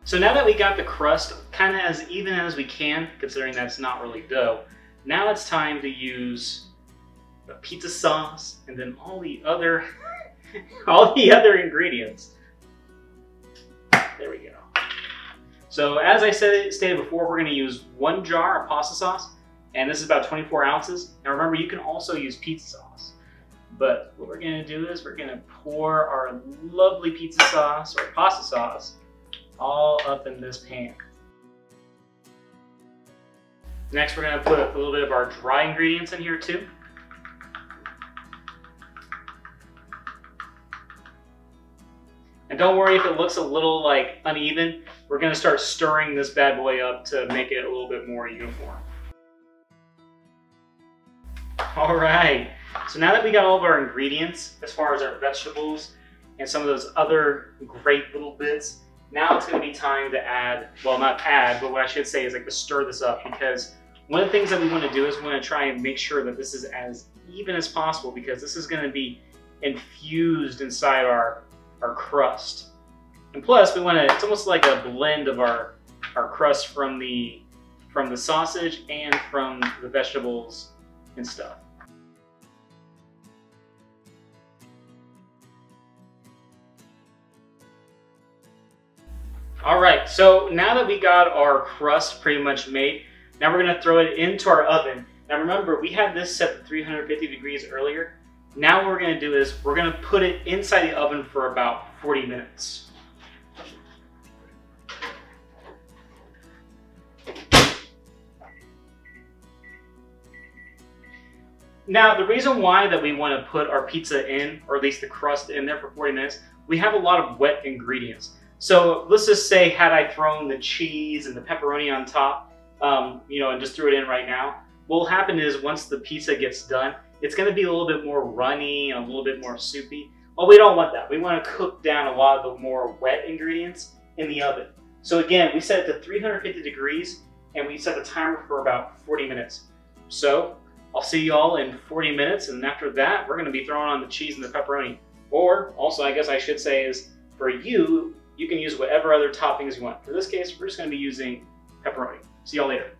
So now that we got the crust kind of as even as we can, considering that's not really dough, now it's time to use the pizza sauce and then all the other all the other ingredients. There we go. So as I said stated before, we're going to use one jar of pasta sauce, and this is about 24 ounces. Now remember, you can also use pizza sauce. But what we're going to do is we're going to pour our lovely pizza sauce or pasta sauce all up in this pan. Next, we're going to put a little bit of our dry ingredients in here too. And don't worry if it looks a little like uneven. We're gonna start stirring this bad boy up to make it a little bit more uniform. All right, so now that we got all of our ingredients, as far as our vegetables and some of those other great little bits, now it's gonna be time to add, well not add, but what I should say is like to stir this up because one of the things that we wanna do is we wanna try and make sure that this is as even as possible because this is gonna be infused inside our our crust. And plus, we want to, it's almost like a blend of our, our crust from the, from the sausage and from the vegetables and stuff. All right, so now that we got our crust pretty much made, now we're gonna throw it into our oven. Now remember, we had this set to 350 degrees earlier. Now what we're to do is we're to put it inside the oven for about 40 minutes. Now, the reason why that we want to put our pizza in, or at least the crust in there for 40 minutes, we have a lot of wet ingredients. So let's just say had I thrown the cheese and the pepperoni on top, um, you know, and just threw it in right now, what will happen is once the pizza gets done, it's going to be a little bit more runny and a little bit more soupy. Well, we don't want that. We want to cook down a lot of the more wet ingredients in the oven. So again, we set it to 350 degrees and we set the timer for about 40 minutes. So I'll see y'all in 40 minutes and after that, we're gonna be throwing on the cheese and the pepperoni. Or also, I guess I should say is for you, you can use whatever other toppings you want. For this case, we're just gonna be using pepperoni. See y'all later.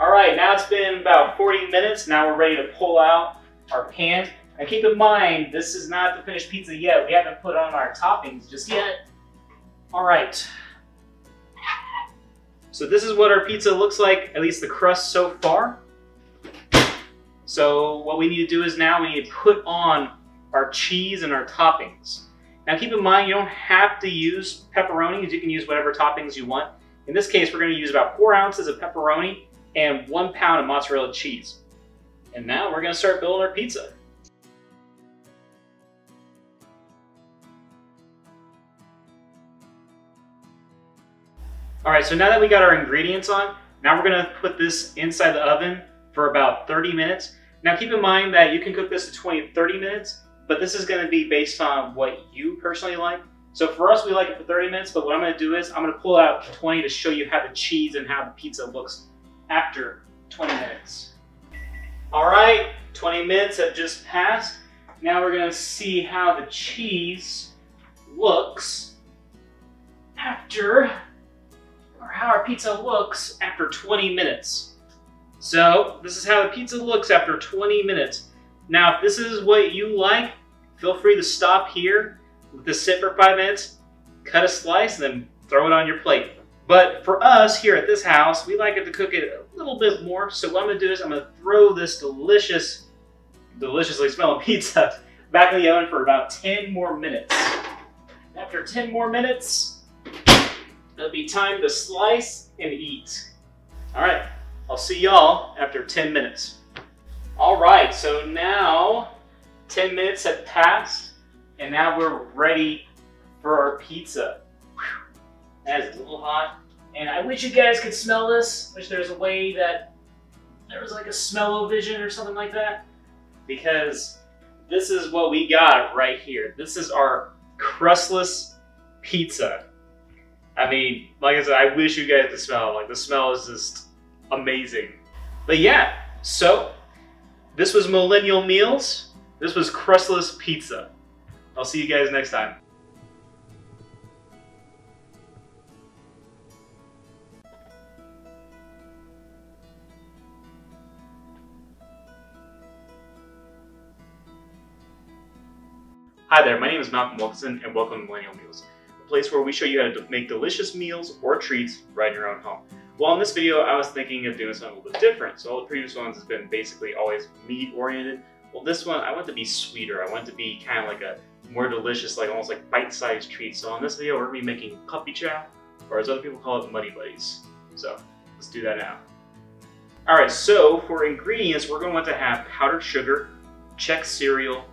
All right, now it's been about 40 minutes. Now we're ready to pull out our pan. And keep in mind, this is not the finished pizza yet. We haven't put on our toppings just yet. All right. So this is what our pizza looks like, at least the crust so far. So what we need to do is now we need to put on our cheese and our toppings. Now keep in mind, you don't have to use pepperoni. You can use whatever toppings you want. In this case, we're gonna use about four ounces of pepperoni and one pound of mozzarella cheese. And now we're gonna start building our pizza. All right, so now that we got our ingredients on, now we're gonna put this inside the oven for about 30 minutes. Now keep in mind that you can cook this to 20 to 30 minutes, but this is gonna be based on what you personally like. So for us, we like it for 30 minutes, but what I'm gonna do is I'm gonna pull out 20 to show you how the cheese and how the pizza looks after 20 minutes. All right, 20 minutes have just passed. Now we're gonna see how the cheese looks after or how our pizza looks after 20 minutes. So this is how the pizza looks after 20 minutes. Now, if this is what you like, feel free to stop here, let this sit for five minutes, cut a slice, and then throw it on your plate. But for us here at this house, we like it to cook it a little bit more. So what I'm gonna do is I'm gonna throw this delicious, deliciously smelling pizza back in the oven for about 10 more minutes. After 10 more minutes, It'll be time to slice and eat. All right, I'll see y'all after 10 minutes. All right, so now 10 minutes have passed and now we're ready for our pizza. Whew. That is a little hot. And I wish you guys could smell this. Wish there's a way that there was like a smell-o-vision or something like that. Because this is what we got right here. This is our crustless pizza. I mean, like I said, I wish you guys could smell. Like the smell is just amazing. But yeah, so this was Millennial Meals. This was Crustless Pizza. I'll see you guys next time. Hi there, my name is Malcolm Wilkinson and welcome to Millennial Meals a place where we show you how to make delicious meals or treats right in your own home. Well, in this video, I was thinking of doing something a little bit different. So all the previous ones has been basically always meat oriented. Well, this one, I want to be sweeter. I want to be kind of like a more delicious, like almost like bite-sized treat. So in this video, we're gonna be making puppy chow, or as other people call it, muddy buddies. So let's do that now. All right, so for ingredients, we're gonna want to have powdered sugar, Chex cereal,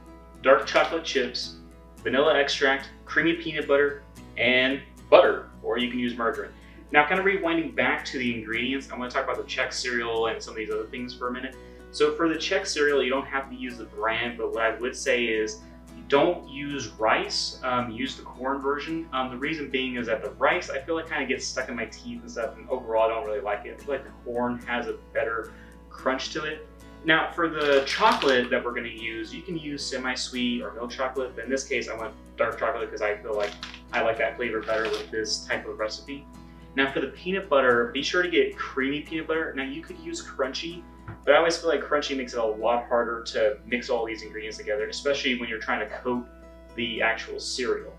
dark chocolate chips, vanilla extract, creamy peanut butter, and butter, or you can use margarine. Now, kind of rewinding back to the ingredients, I'm going to talk about the Chex cereal and some of these other things for a minute. So for the Chex cereal, you don't have to use the brand, but what I would say is don't use rice, um, use the corn version. Um, the reason being is that the rice, I feel like kind of gets stuck in my teeth and stuff, and overall I don't really like it. I feel like the corn has a better crunch to it. Now, for the chocolate that we're going to use, you can use semi-sweet or milk chocolate. But in this case, I went dark chocolate because I feel like I like that flavor better with this type of recipe. Now, for the peanut butter, be sure to get creamy peanut butter. Now, you could use crunchy, but I always feel like crunchy makes it a lot harder to mix all these ingredients together, especially when you're trying to coat the actual cereal.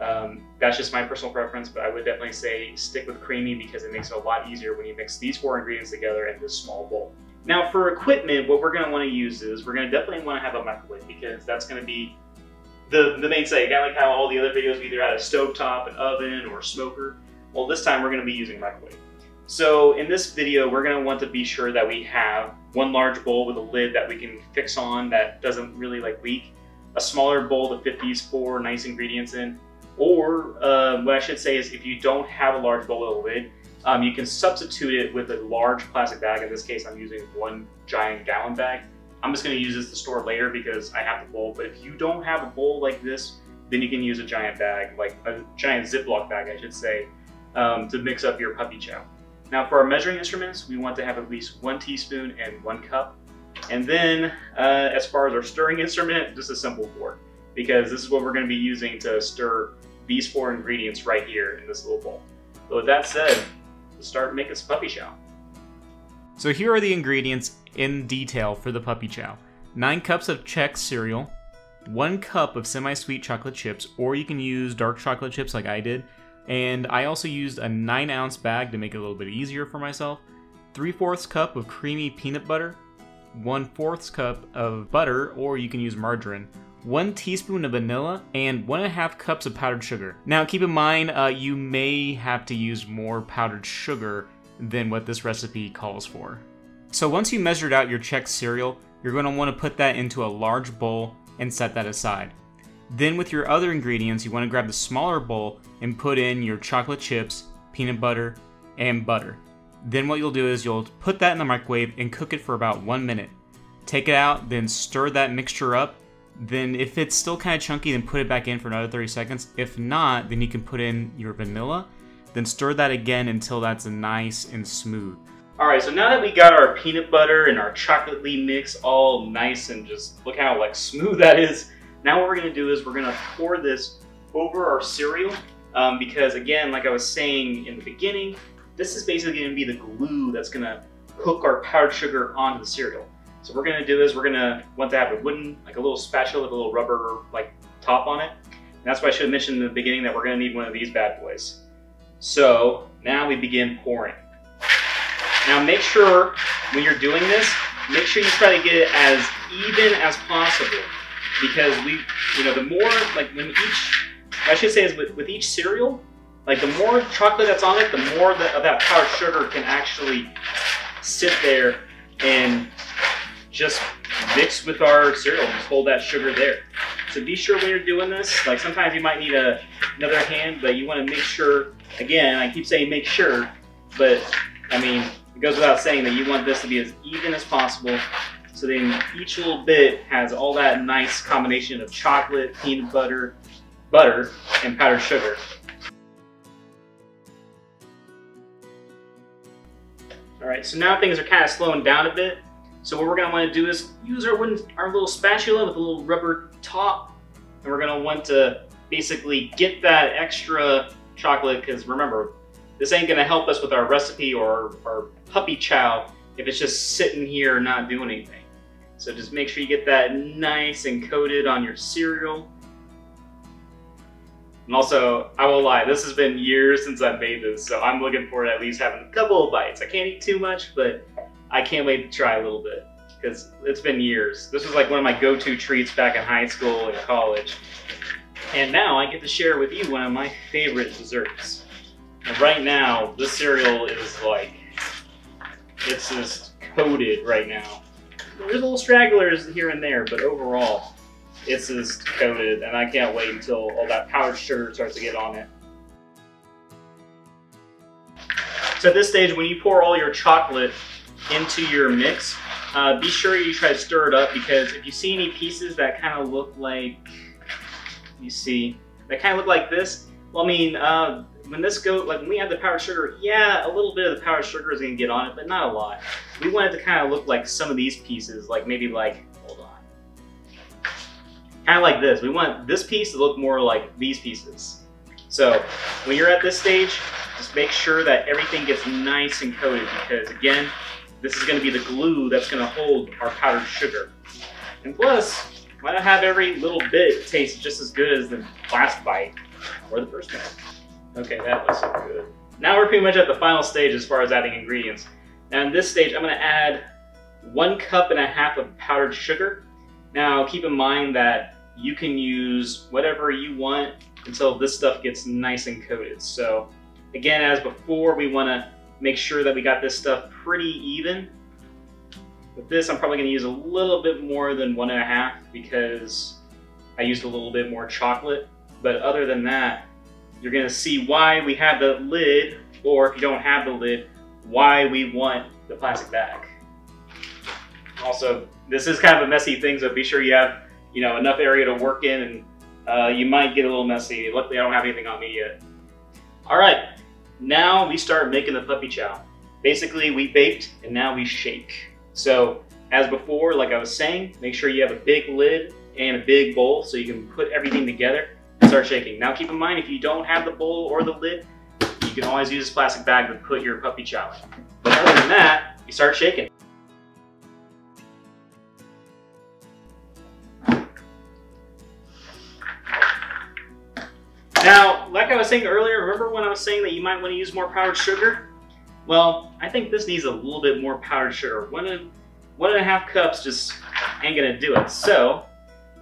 Um, that's just my personal preference, but I would definitely say stick with creamy because it makes it a lot easier when you mix these four ingredients together in this small bowl. Now for equipment, what we're gonna wanna use is, we're gonna definitely wanna have a microwave because that's gonna be the, the mainstay. Kind of like how all the other videos we either had a stove top, an oven, or a smoker. Well, this time we're gonna be using microwave. So in this video, we're gonna want to be sure that we have one large bowl with a lid that we can fix on that doesn't really like leak, a smaller bowl to fit these four nice ingredients in, or uh, what I should say is if you don't have a large bowl with a lid, um, you can substitute it with a large plastic bag. In this case, I'm using one giant gallon bag. I'm just going to use this to store later because I have the bowl. But if you don't have a bowl like this, then you can use a giant bag, like a giant Ziploc bag, I should say, um, to mix up your puppy chow. Now for our measuring instruments, we want to have at least one teaspoon and one cup. And then uh, as far as our stirring instrument, just a simple fork, because this is what we're going to be using to stir these four ingredients right here in this little bowl. So with that said, let's start making some puppy chow. So here are the ingredients in detail for the puppy chow. 9 cups of Chex cereal, 1 cup of semi-sweet chocolate chips, or you can use dark chocolate chips like I did, and I also used a 9 ounce bag to make it a little bit easier for myself, 3 fourths cup of creamy peanut butter, 1 fourths cup of butter, or you can use margarine, 1 teaspoon of vanilla, and 1.5 cups of powdered sugar. Now keep in mind, uh, you may have to use more powdered sugar than what this recipe calls for. So once you measured out your Chex cereal, you're going to want to put that into a large bowl and set that aside. Then with your other ingredients, you want to grab the smaller bowl and put in your chocolate chips, peanut butter, and butter. Then what you'll do is you'll put that in the microwave and cook it for about one minute. Take it out, then stir that mixture up. Then if it's still kind of chunky, then put it back in for another 30 seconds. If not, then you can put in your vanilla, then stir that again until that's nice and smooth. All right, so now that we got our peanut butter and our chocolatey mix all nice and just look how like smooth that is, now what we're gonna do is we're gonna pour this over our cereal um, because again, like I was saying in the beginning, this is basically gonna be the glue that's gonna hook our powdered sugar onto the cereal. So we're gonna do is we're gonna want to have a wooden, like a little spatula with a little rubber like top on it. And that's why I should have mentioned in the beginning that we're gonna need one of these bad boys. So now we begin pouring. Now make sure when you're doing this, make sure you try to get it as even as possible because we, you know, the more, like when each, I should say is with, with each cereal, like the more chocolate that's on it, the more that, of that powdered sugar can actually sit there and just mix with our cereal, just hold that sugar there. So be sure when you're doing this, like sometimes you might need a, another hand, but you want to make sure, again, I keep saying make sure, but I mean, it goes without saying that you want this to be as even as possible. So then each little bit has all that nice combination of chocolate, peanut butter, butter, and powdered sugar. All right, so now things are kind of slowing down a bit. So what we're gonna wanna do is use our, wooden, our little spatula with a little rubber top, and we're gonna want to basically get that extra chocolate, because remember, this ain't gonna help us with our recipe or our puppy chow if it's just sitting here not doing anything. So just make sure you get that nice and coated on your cereal. And also, I will lie, this has been years since I've made this, so I'm looking forward to at least having a couple of bites. I can't eat too much, but I can't wait to try a little bit because it's been years. This was like one of my go-to treats back in high school and college. And now I get to share with you one of my favorite desserts. And right now, this cereal is like, it's just coated right now. There's a little stragglers here and there, but overall, it's just coated, and I can't wait until all that powdered sugar starts to get on it. So at this stage, when you pour all your chocolate into your mix, uh, be sure you try to stir it up because if you see any pieces that kind of look like, you see, that kind of look like this, well, I mean, uh, when this go, like when we add the powdered sugar, yeah, a little bit of the powdered sugar is gonna get on it, but not a lot. We want it to kind of look like some of these pieces, like maybe like, hold on. Kind of like this. We want this piece to look more like these pieces. So when you're at this stage, just make sure that everything gets nice and coated because again, this is gonna be the glue that's gonna hold our powdered sugar. And plus, why not have every little bit taste just as good as the last bite or the first bite? Okay, that looks good. Now we're pretty much at the final stage as far as adding ingredients. Now in this stage, I'm gonna add one cup and a half of powdered sugar. Now keep in mind that you can use whatever you want until this stuff gets nice and coated. So again, as before, we wanna make sure that we got this stuff pretty even. With this, I'm probably gonna use a little bit more than one and a half because I used a little bit more chocolate. But other than that, you're gonna see why we have the lid, or if you don't have the lid, why we want the plastic bag. Also, this is kind of a messy thing, so be sure you have you know enough area to work in, and uh, you might get a little messy. Luckily, I don't have anything on me yet. All right, now we start making the puppy chow. Basically, we baked and now we shake. So as before, like I was saying, make sure you have a big lid and a big bowl so you can put everything together start shaking. Now keep in mind, if you don't have the bowl or the lid, you can always use this plastic bag to put your puppy chow in. But other than that, you start shaking. Now, like I was saying earlier, remember when I was saying that you might want to use more powdered sugar? Well, I think this needs a little bit more powdered sugar. One and, one and a half cups just ain't gonna do it. So,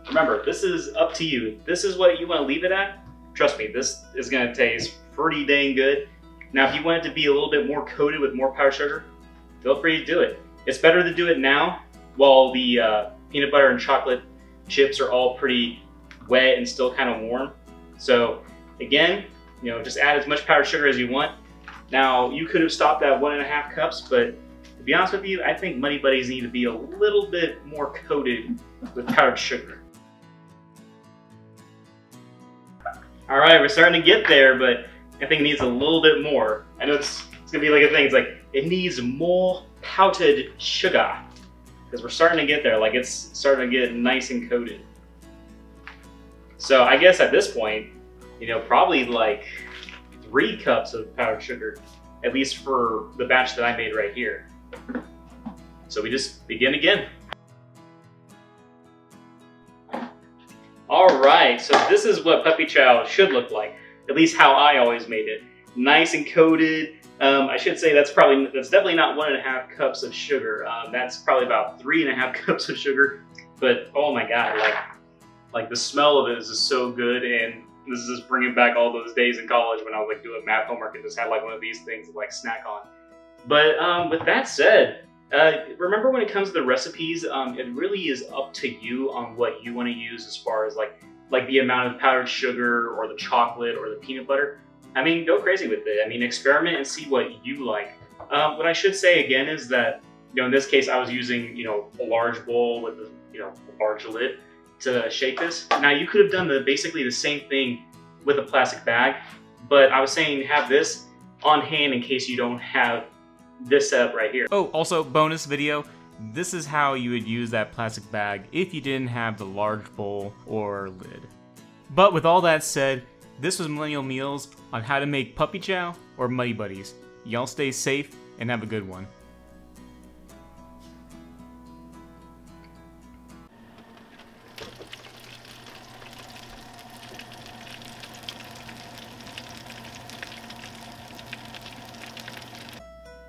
remember, this is up to you. This is what you want to leave it at. Trust me, this is gonna taste pretty dang good. Now, if you want it to be a little bit more coated with more powdered sugar, feel free to do it. It's better to do it now while the uh, peanut butter and chocolate chips are all pretty wet and still kind of warm. So again, you know, just add as much powdered sugar as you want. Now, you could have stopped at one and a half cups, but to be honest with you, I think Muddy Buddies need to be a little bit more coated with powdered sugar. All right, we're starting to get there, but I think it needs a little bit more. I know it's, it's gonna be like a thing, it's like, it needs more powdered sugar. Because we're starting to get there, like it's starting to get nice and coated. So I guess at this point, you know, probably like three cups of powdered sugar, at least for the batch that I made right here. So we just begin again. All right, so this is what puppy chow should look like, at least how I always made it. Nice and coated. Um, I should say that's probably, that's definitely not one and a half cups of sugar. Um, that's probably about three and a half cups of sugar. But oh my God, like, like the smell of it is just so good and this is just bringing back all those days in college when I was like doing math homework and just had like one of these things to like snack on. But um, with that said, uh, remember when it comes to the recipes, um, it really is up to you on what you want to use as far as like like the amount of powdered sugar or the chocolate or the peanut butter. I mean, go crazy with it. I mean, experiment and see what you like. Um, what I should say again is that you know in this case I was using you know a large bowl with a you know a large lid to shake this. Now you could have done the basically the same thing with a plastic bag, but I was saying have this on hand in case you don't have this setup right here. Oh, also bonus video. This is how you would use that plastic bag if you didn't have the large bowl or lid. But with all that said, this was Millennial Meals on how to make puppy chow or muddy buddies. Y'all stay safe and have a good one.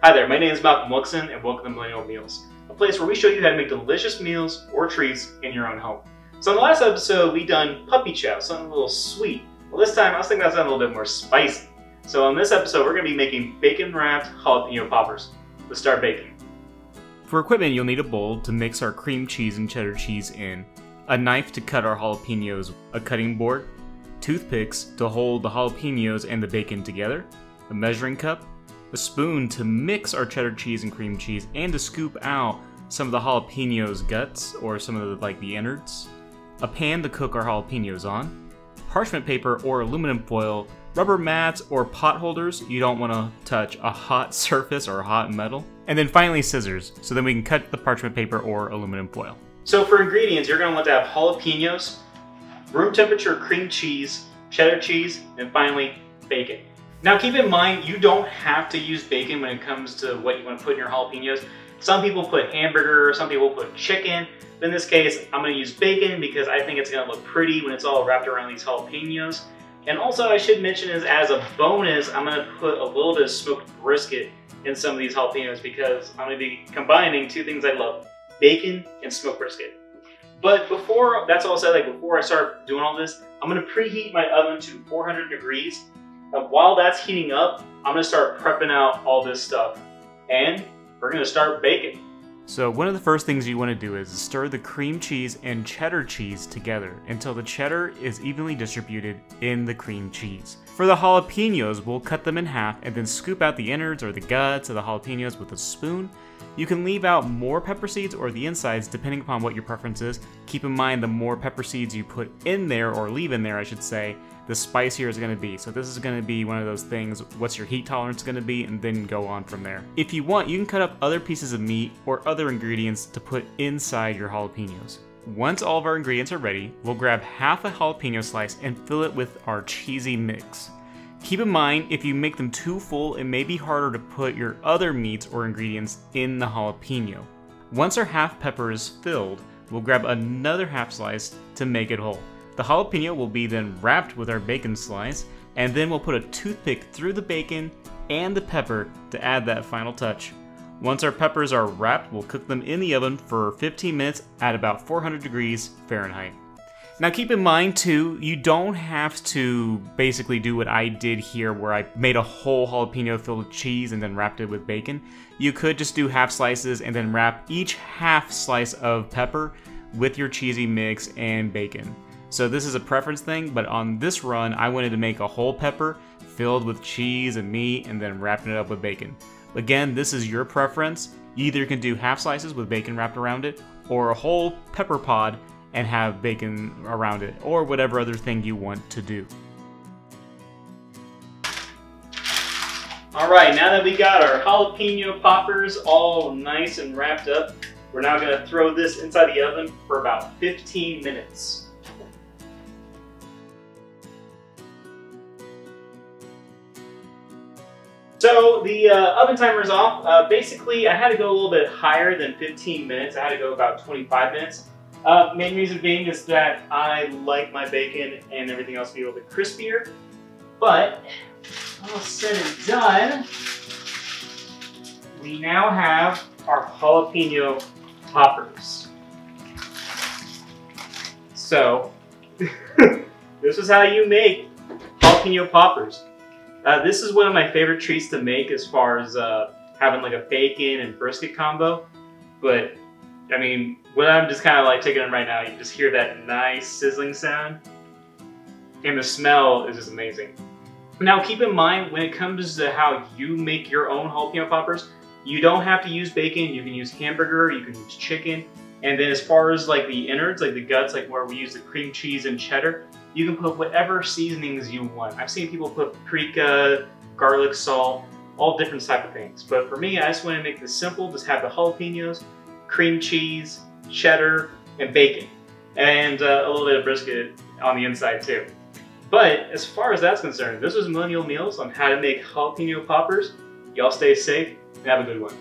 Hi there, my name is Malcolm Wilkinson and welcome to Millennial Meals, a place where we show you how to make delicious meals or treats in your own home. So in the last episode, we done puppy chow, something a little sweet. Well this time, I was thinking about something a little bit more spicy. So on this episode, we're gonna be making bacon wrapped jalapeno poppers. Let's start baking. For equipment, you'll need a bowl to mix our cream cheese and cheddar cheese in, a knife to cut our jalapenos, a cutting board, toothpicks to hold the jalapenos and the bacon together, a measuring cup, a spoon to mix our cheddar cheese and cream cheese, and to scoop out some of the jalapenos guts or some of the like the innards, a pan to cook our jalapenos on, parchment paper or aluminum foil, rubber mats or pot holders, you don't want to touch a hot surface or hot metal, and then finally scissors, so then we can cut the parchment paper or aluminum foil. So for ingredients, you're gonna want to have jalapenos, room temperature cream cheese, cheddar cheese, and finally bacon. Now keep in mind, you don't have to use bacon when it comes to what you want to put in your jalapenos. Some people put hamburger, some people put chicken. But in this case, I'm going to use bacon because I think it's going to look pretty when it's all wrapped around these jalapenos. And also I should mention is as a bonus, I'm going to put a little bit of smoked brisket in some of these jalapenos because I'm to be combining two things I love, bacon and smoked brisket. But before that's all said, like before I start doing all this, I'm going to preheat my oven to 400 degrees and while that's heating up, I'm gonna start prepping out all this stuff. And we're gonna start baking. So one of the first things you want to do is stir the cream cheese and cheddar cheese together until the cheddar is evenly distributed in the cream cheese. For the jalapenos, we'll cut them in half and then scoop out the innards or the guts of the jalapenos with a spoon. You can leave out more pepper seeds or the insides depending upon what your preference is. Keep in mind the more pepper seeds you put in there, or leave in there I should say, the spicier it's going to be. So this is going to be one of those things, what's your heat tolerance going to be, and then go on from there. If you want, you can cut up other pieces of meat or other ingredients to put inside your jalapenos. Once all of our ingredients are ready, we'll grab half a jalapeno slice and fill it with our cheesy mix. Keep in mind, if you make them too full, it may be harder to put your other meats or ingredients in the jalapeno. Once our half pepper is filled, we'll grab another half slice to make it whole. The jalapeno will be then wrapped with our bacon slice, and then we'll put a toothpick through the bacon and the pepper to add that final touch. Once our peppers are wrapped, we'll cook them in the oven for 15 minutes at about 400 degrees Fahrenheit. Now keep in mind too, you don't have to basically do what I did here where I made a whole jalapeno filled with cheese and then wrapped it with bacon. You could just do half slices and then wrap each half slice of pepper with your cheesy mix and bacon. So this is a preference thing, but on this run, I wanted to make a whole pepper filled with cheese and meat and then wrapping it up with bacon. Again, this is your preference. You either can do half slices with bacon wrapped around it, or a whole pepper pod and have bacon around it, or whatever other thing you want to do. All right, now that we got our jalapeno poppers all nice and wrapped up, we're now gonna throw this inside the oven for about 15 minutes. So the uh, oven timer is off. Uh, basically, I had to go a little bit higher than 15 minutes. I had to go about 25 minutes. Uh, main reason being is that I like my bacon and everything else to be a little bit crispier. But all said and done, we now have our jalapeno poppers. So, this is how you make jalapeno poppers. Uh, this is one of my favorite treats to make as far as uh, having like a bacon and brisket combo. But, I mean, when I'm just kind of like taking them right now, you just hear that nice sizzling sound. And the smell is just amazing. Now keep in mind, when it comes to how you make your own jalapeno poppers, you don't have to use bacon, you can use hamburger, you can use chicken. And then as far as like the innards, like the guts, like where we use the cream cheese and cheddar, you can put whatever seasonings you want. I've seen people put paprika, garlic, salt, all different type of things. But for me, I just want to make this simple. Just have the jalapenos, cream cheese, cheddar, and bacon. And uh, a little bit of brisket on the inside too. But as far as that's concerned, this was Millennial Meals on how to make jalapeno poppers. Y'all stay safe and have a good one.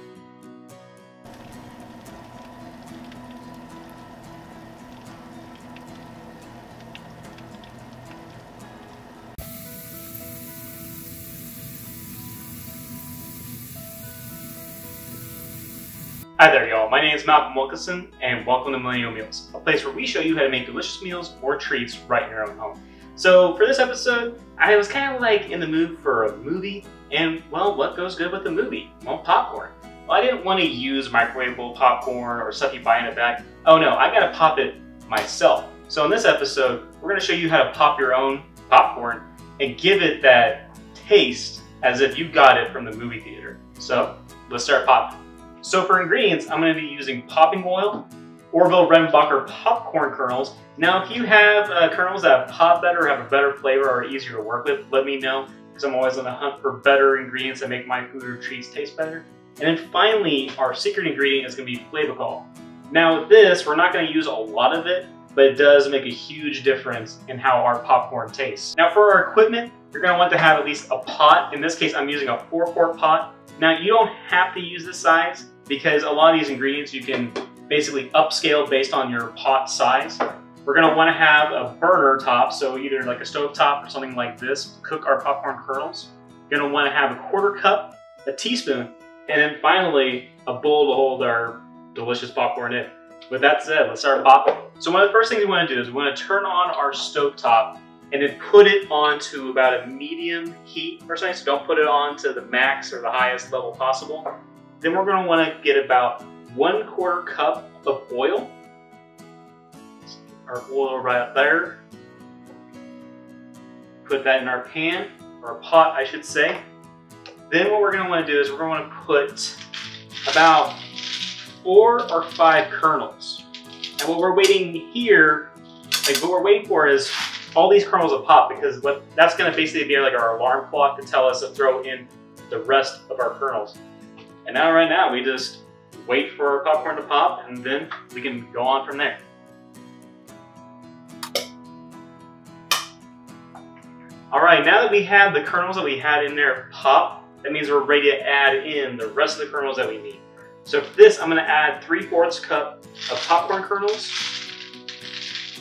Hi there, y'all. My name is Malcolm Wilkinson, and welcome to Millennial Meals, a place where we show you how to make delicious meals or treats right in your own home. So for this episode, I was kind of like in the mood for a movie, and well, what goes good with a movie? Well, popcorn. Well, I didn't want to use microwavable popcorn or stuff you buy in a bag. Oh no, I gotta pop it myself. So in this episode, we're gonna show you how to pop your own popcorn and give it that taste as if you got it from the movie theater. So let's start popping. So for ingredients, I'm going to be using popping oil, Orville Redenbacher popcorn kernels. Now, if you have uh, kernels that pop better, have a better flavor, or are easier to work with, let me know, because I'm always on the hunt for better ingredients that make my food or treats taste better. And then finally, our secret ingredient is going to be Flavacol. Now with this, we're not going to use a lot of it, but it does make a huge difference in how our popcorn tastes. Now for our equipment, you're going to want to have at least a pot. In this case, I'm using a four quart pot. Now you don't have to use this size because a lot of these ingredients you can basically upscale based on your pot size. We're gonna wanna have a burner top, so either like a stove top or something like this, cook our popcorn kernels. You're gonna wanna have a quarter cup, a teaspoon, and then finally a bowl to hold our delicious popcorn in. With that said, let's start popping. So one of the first things we wanna do is we wanna turn on our stove top and then put it onto about a medium heat or something. So don't put it on to the max or the highest level possible. Then we're going to want to get about one quarter cup of oil. Our oil right there. Put that in our pan. or pot, I should say. Then what we're gonna wanna do is we're gonna wanna put about four or five kernels. And what we're waiting here, like what we're waiting for is all these kernels to pop because what that's gonna basically be like our alarm clock to tell us to throw in the rest of our kernels. And now right now we just wait for our popcorn to pop and then we can go on from there. All right, now that we have the kernels that we had in there pop, that means we're ready to add in the rest of the kernels that we need. So for this, I'm gonna add 3 fourths cup of popcorn kernels.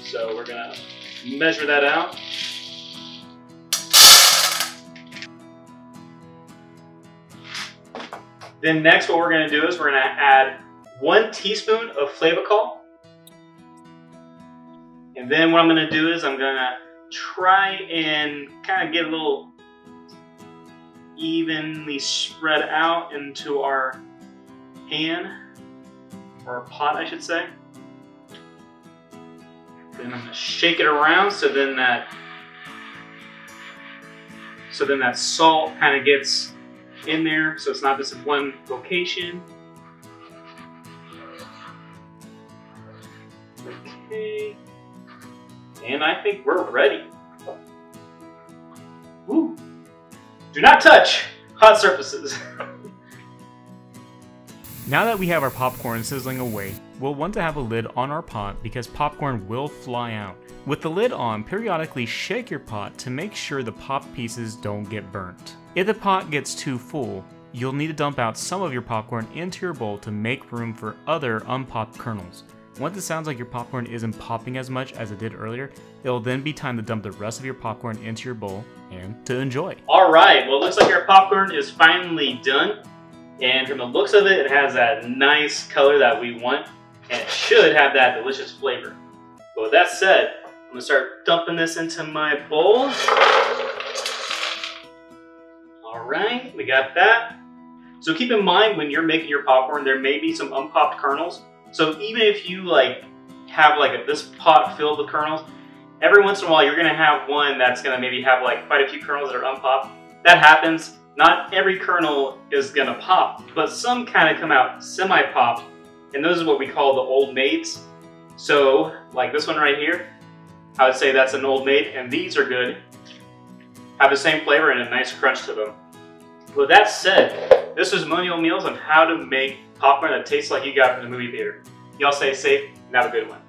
So we're gonna measure that out. Then next what we're gonna do is we're gonna add one teaspoon of Flavacol. And then what I'm gonna do is I'm gonna try and kind of get a little evenly spread out into our pan, or pot I should say. Then I'm gonna shake it around so then that so then that salt kind of gets in there so it's not just one location. Okay. And I think we're ready. Woo. Do not touch hot surfaces. Now that we have our popcorn sizzling away, we'll want to have a lid on our pot because popcorn will fly out. With the lid on, periodically shake your pot to make sure the pop pieces don't get burnt. If the pot gets too full, you'll need to dump out some of your popcorn into your bowl to make room for other unpopped kernels. Once it sounds like your popcorn isn't popping as much as it did earlier, it'll then be time to dump the rest of your popcorn into your bowl and to enjoy. All right, well, it looks like our popcorn is finally done. And from the looks of it, it has that nice color that we want, and it should have that delicious flavor. But with that said, I'm gonna start dumping this into my bowl. All right, we got that. So keep in mind when you're making your popcorn, there may be some unpopped kernels. So even if you like have like a, this pot filled with kernels, every once in a while you're gonna have one that's gonna maybe have like quite a few kernels that are unpopped. That happens. Not every kernel is gonna pop, but some kind of come out semi-popped, and those are what we call the old maids. So, like this one right here, I would say that's an old maid, and these are good. Have the same flavor and a nice crunch to them. With that said, this is Millennial Meals on how to make popcorn that tastes like you got from the movie theater. Y'all stay safe and have a good one.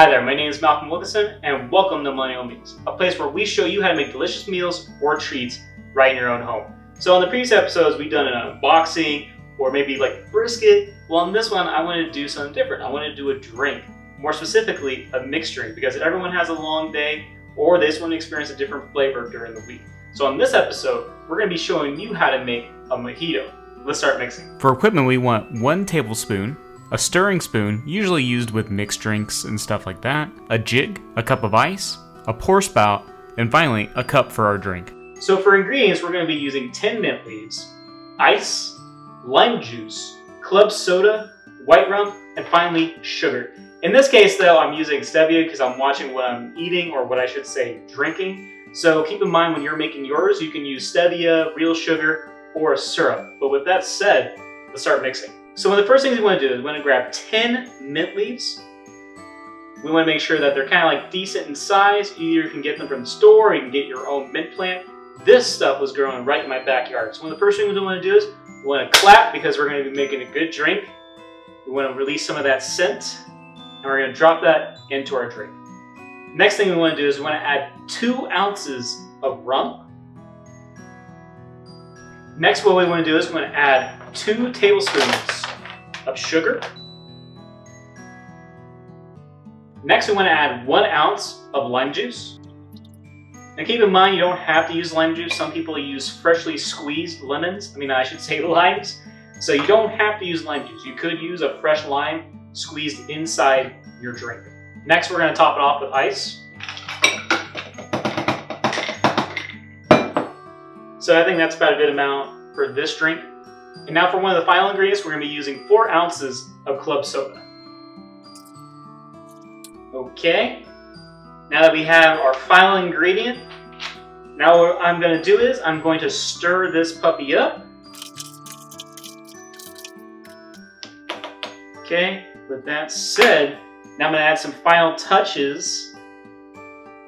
Hi there, my name is Malcolm Wilkinson, and welcome to Millennial Meals, a place where we show you how to make delicious meals or treats right in your own home. So in the previous episodes, we've done an unboxing, or maybe like brisket. Well, in this one, I wanted to do something different. I wanted to do a drink, more specifically, a mixed drink, because everyone has a long day, or they just want to experience a different flavor during the week. So in this episode, we're going to be showing you how to make a mojito. Let's start mixing. For equipment, we want one tablespoon, a stirring spoon, usually used with mixed drinks and stuff like that, a jig, a cup of ice, a pour spout, and finally, a cup for our drink. So for ingredients, we're going to be using 10 mint leaves, ice, lime juice, club soda, white rum, and finally sugar. In this case though, I'm using stevia because I'm watching what I'm eating or what I should say drinking. So keep in mind when you're making yours, you can use stevia, real sugar, or a syrup. But with that said, let's start mixing. So one of the first thing we want to do is we want to grab 10 mint leaves. We want to make sure that they're kind of like decent in size. Either you can get them from the store or you can get your own mint plant. This stuff was growing right in my backyard. So one of the first things we want to do is we want to clap because we're going to be making a good drink. We want to release some of that scent and we're going to drop that into our drink. Next thing we want to do is we want to add two ounces of rum. Next, what we want to do is we want to add two tablespoons of sugar. Next, we want to add one ounce of lime juice. Now keep in mind, you don't have to use lime juice. Some people use freshly squeezed lemons. I mean, I should say limes. So you don't have to use lime juice. You could use a fresh lime, squeezed inside your drink. Next, we're gonna top it off with ice. So I think that's about a good amount for this drink. And now for one of the final ingredients, we're gonna be using four ounces of club soda. Okay, now that we have our final ingredient, now what I'm gonna do is I'm going to stir this puppy up. Okay, with that said, now I'm gonna add some final touches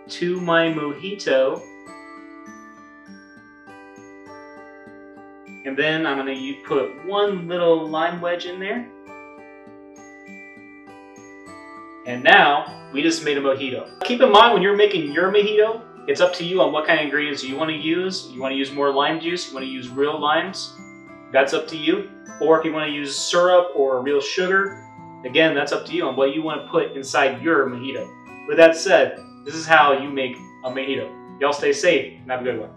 to my mojito. And then I'm gonna put one little lime wedge in there. And now, we just made a mojito. Keep in mind, when you're making your mojito, it's up to you on what kind of ingredients you want to use. You want to use more lime juice, you want to use real limes, that's up to you. Or if you want to use syrup or real sugar, again, that's up to you on what you want to put inside your mojito. With that said, this is how you make a mojito. Y'all stay safe and have a good one.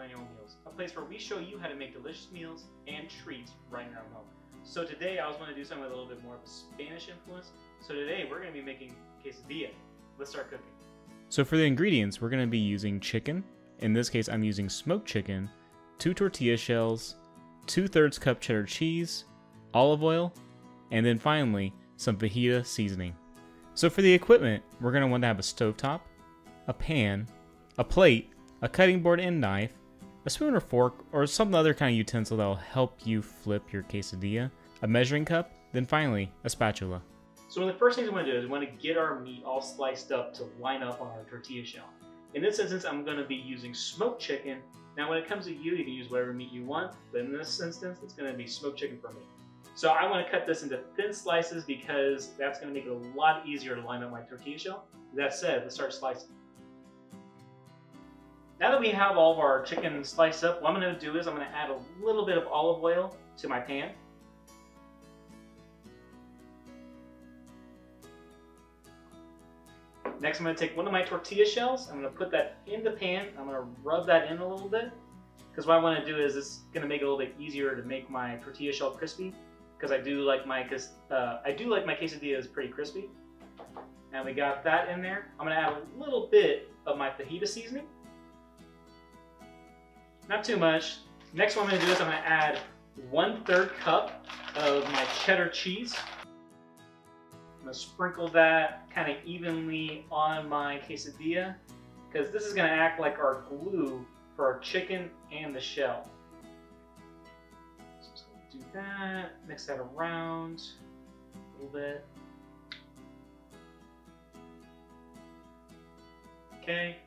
Millennial Meals, a place where we show you how to make delicious meals and treats right in own home. So today I was going to do something with a little bit more of a Spanish influence. So today we're going to be making quesadilla. Let's start cooking. So for the ingredients, we're going to be using chicken. In this case, I'm using smoked chicken, two tortilla shells, two thirds cup cheddar cheese, olive oil, and then finally some fajita seasoning. So for the equipment, we're going to want to have a stovetop, a pan, a plate, a cutting board and knife, a spoon or fork, or some other kind of utensil that will help you flip your quesadilla, a measuring cup, then finally a spatula. So one of the first things we want to do is we want to get our meat all sliced up to line up on our tortilla shell. In this instance, I'm going to be using smoked chicken. Now when it comes to you, you can use whatever meat you want, but in this instance, it's going to be smoked chicken for me. So I want to cut this into thin slices because that's going to make it a lot easier to line up my tortilla shell. That said, let's start slicing. Now that we have all of our chicken sliced up, what I'm going to do is I'm going to add a little bit of olive oil to my pan. Next, I'm going to take one of my tortilla shells. I'm going to put that in the pan. I'm going to rub that in a little bit. Because what I want to do is it's going to make it a little bit easier to make my tortilla shell crispy. Because I do like my uh, I do like my quesadillas pretty crispy. And we got that in there. I'm going to add a little bit of my fajita seasoning. Not too much. Next what I'm to do is I'm to add one third cup of my cheddar cheese. I'm to sprinkle that kind of evenly on my quesadilla because this is going to act like our glue for our chicken and the shell. So do that, mix that around a little bit. Okay,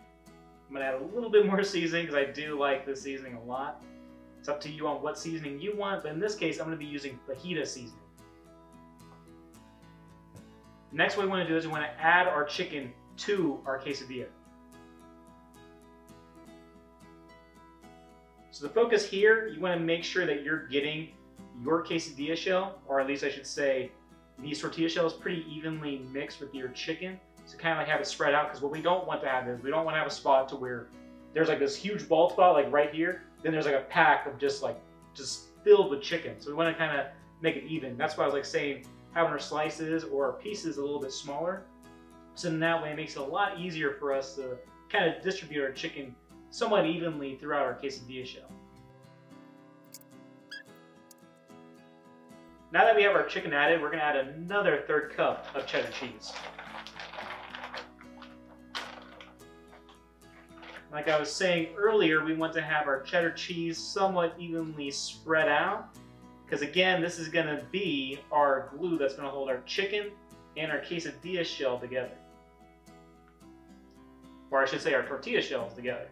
I'm gonna add a little bit more seasoning because I do like this seasoning a lot. It's up to you on what seasoning you want, but in this case, I'm gonna be using fajita seasoning. Next what we wanna do is we wanna add our chicken to our quesadilla. So the focus here, you wanna make sure that you're getting your quesadilla shell, or at least I should say, these tortilla shells pretty evenly mixed with your chicken to kind of like have it spread out because what we don't want to have is we don't want to have a spot to where there's like this huge bald spot like right here then there's like a pack of just like just filled with chicken so we want to kind of make it even that's why I was like saying having our slices or our pieces a little bit smaller so in that way it makes it a lot easier for us to kind of distribute our chicken somewhat evenly throughout our quesadilla shell. Now that we have our chicken added, we're going to add another third cup of cheddar cheese. Like I was saying earlier, we want to have our cheddar cheese somewhat evenly spread out. Because again, this is going to be our glue that's going to hold our chicken and our quesadilla shell together. Or I should say our tortilla shells together.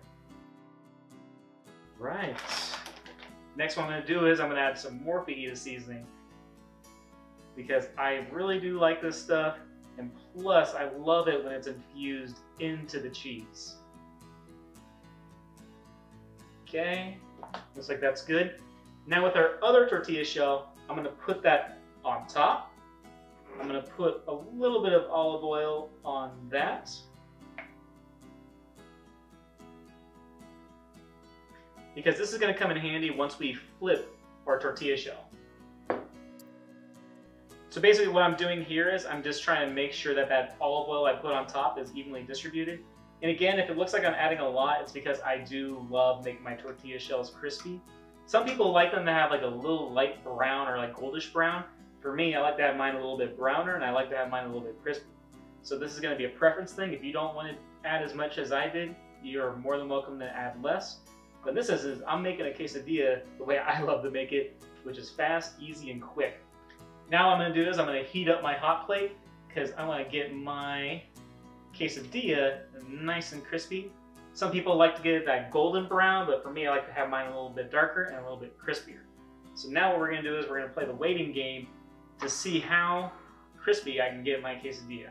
Right. Next what I'm going to do is I'm going to add some more fajita seasoning. Because I really do like this stuff. And plus, I love it when it's infused into the cheese. Okay, looks like that's good. Now with our other tortilla shell, I'm gonna put that on top. I'm gonna put a little bit of olive oil on that. Because this is gonna come in handy once we flip our tortilla shell. So basically what I'm doing here is I'm just trying to make sure that that olive oil I put on top is evenly distributed. And again, if it looks like I'm adding a lot, it's because I do love making my tortilla shells crispy. Some people like them to have like a little light brown or like goldish brown. For me, I like to have mine a little bit browner and I like to have mine a little bit crispy. So this is going to be a preference thing. If you don't want to add as much as I did, you're more than welcome to add less. But this is, is I'm making a quesadilla the way I love to make it, which is fast, easy, and quick. Now I'm going to do is I'm going to heat up my hot plate because I want to get my quesadilla nice and crispy. Some people like to get it that golden brown, but for me, I like to have mine a little bit darker and a little bit crispier. So now what we're gonna do is we're gonna play the waiting game to see how crispy I can get my quesadilla.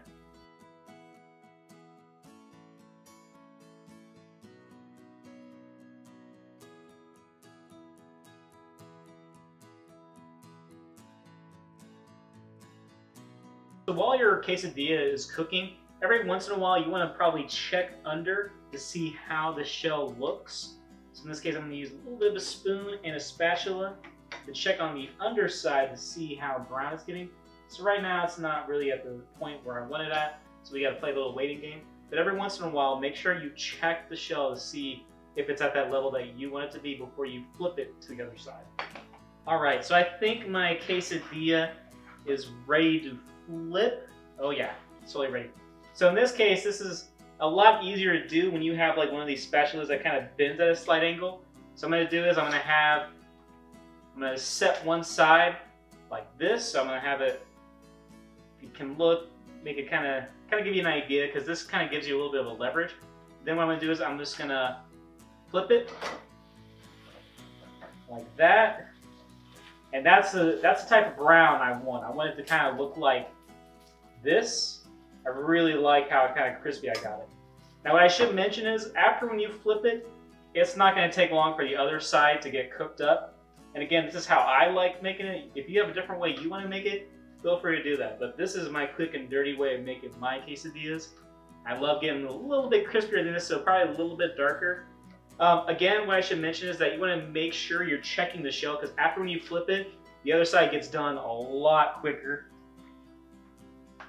So while your quesadilla is cooking, every once in a while you want to probably check under to see how the shell looks. So in this case I'm going to use a little bit of a spoon and a spatula to check on the underside to see how brown it's getting. So right now it's not really at the point where I want it at, so we got to play a little waiting game. But every once in a while make sure you check the shell to see if it's at that level that you want it to be before you flip it to the other side. Alright, so I think my quesadilla is ready to flip. Oh yeah, it's totally ready. So in this case, this is a lot easier to do when you have like one of these spatulas that kind of bends at a slight angle. So I'm going to do is I'm going to have, I'm going to set one side like this. So I'm going to have it, you can look, make it kind of, kind of give you an idea because this kind of gives you a little bit of a leverage. Then what I'm going to do is I'm just going to flip it like that. And that's the, that's the type of brown I want. I want it to kind of look like this. I really like how kind of crispy I got it. Now what I should mention is after when you flip it, it's not going to take long for the other side to get cooked up. And again, this is how I like making it. If you have a different way you want to make it, feel free to do that. But this is my quick and dirty way of making my quesadillas. I love getting a little bit crispier than this, so probably a little bit darker. Um, again, what I should mention is that you want to make sure you're checking the shell because after when you flip it, the other side gets done a lot quicker.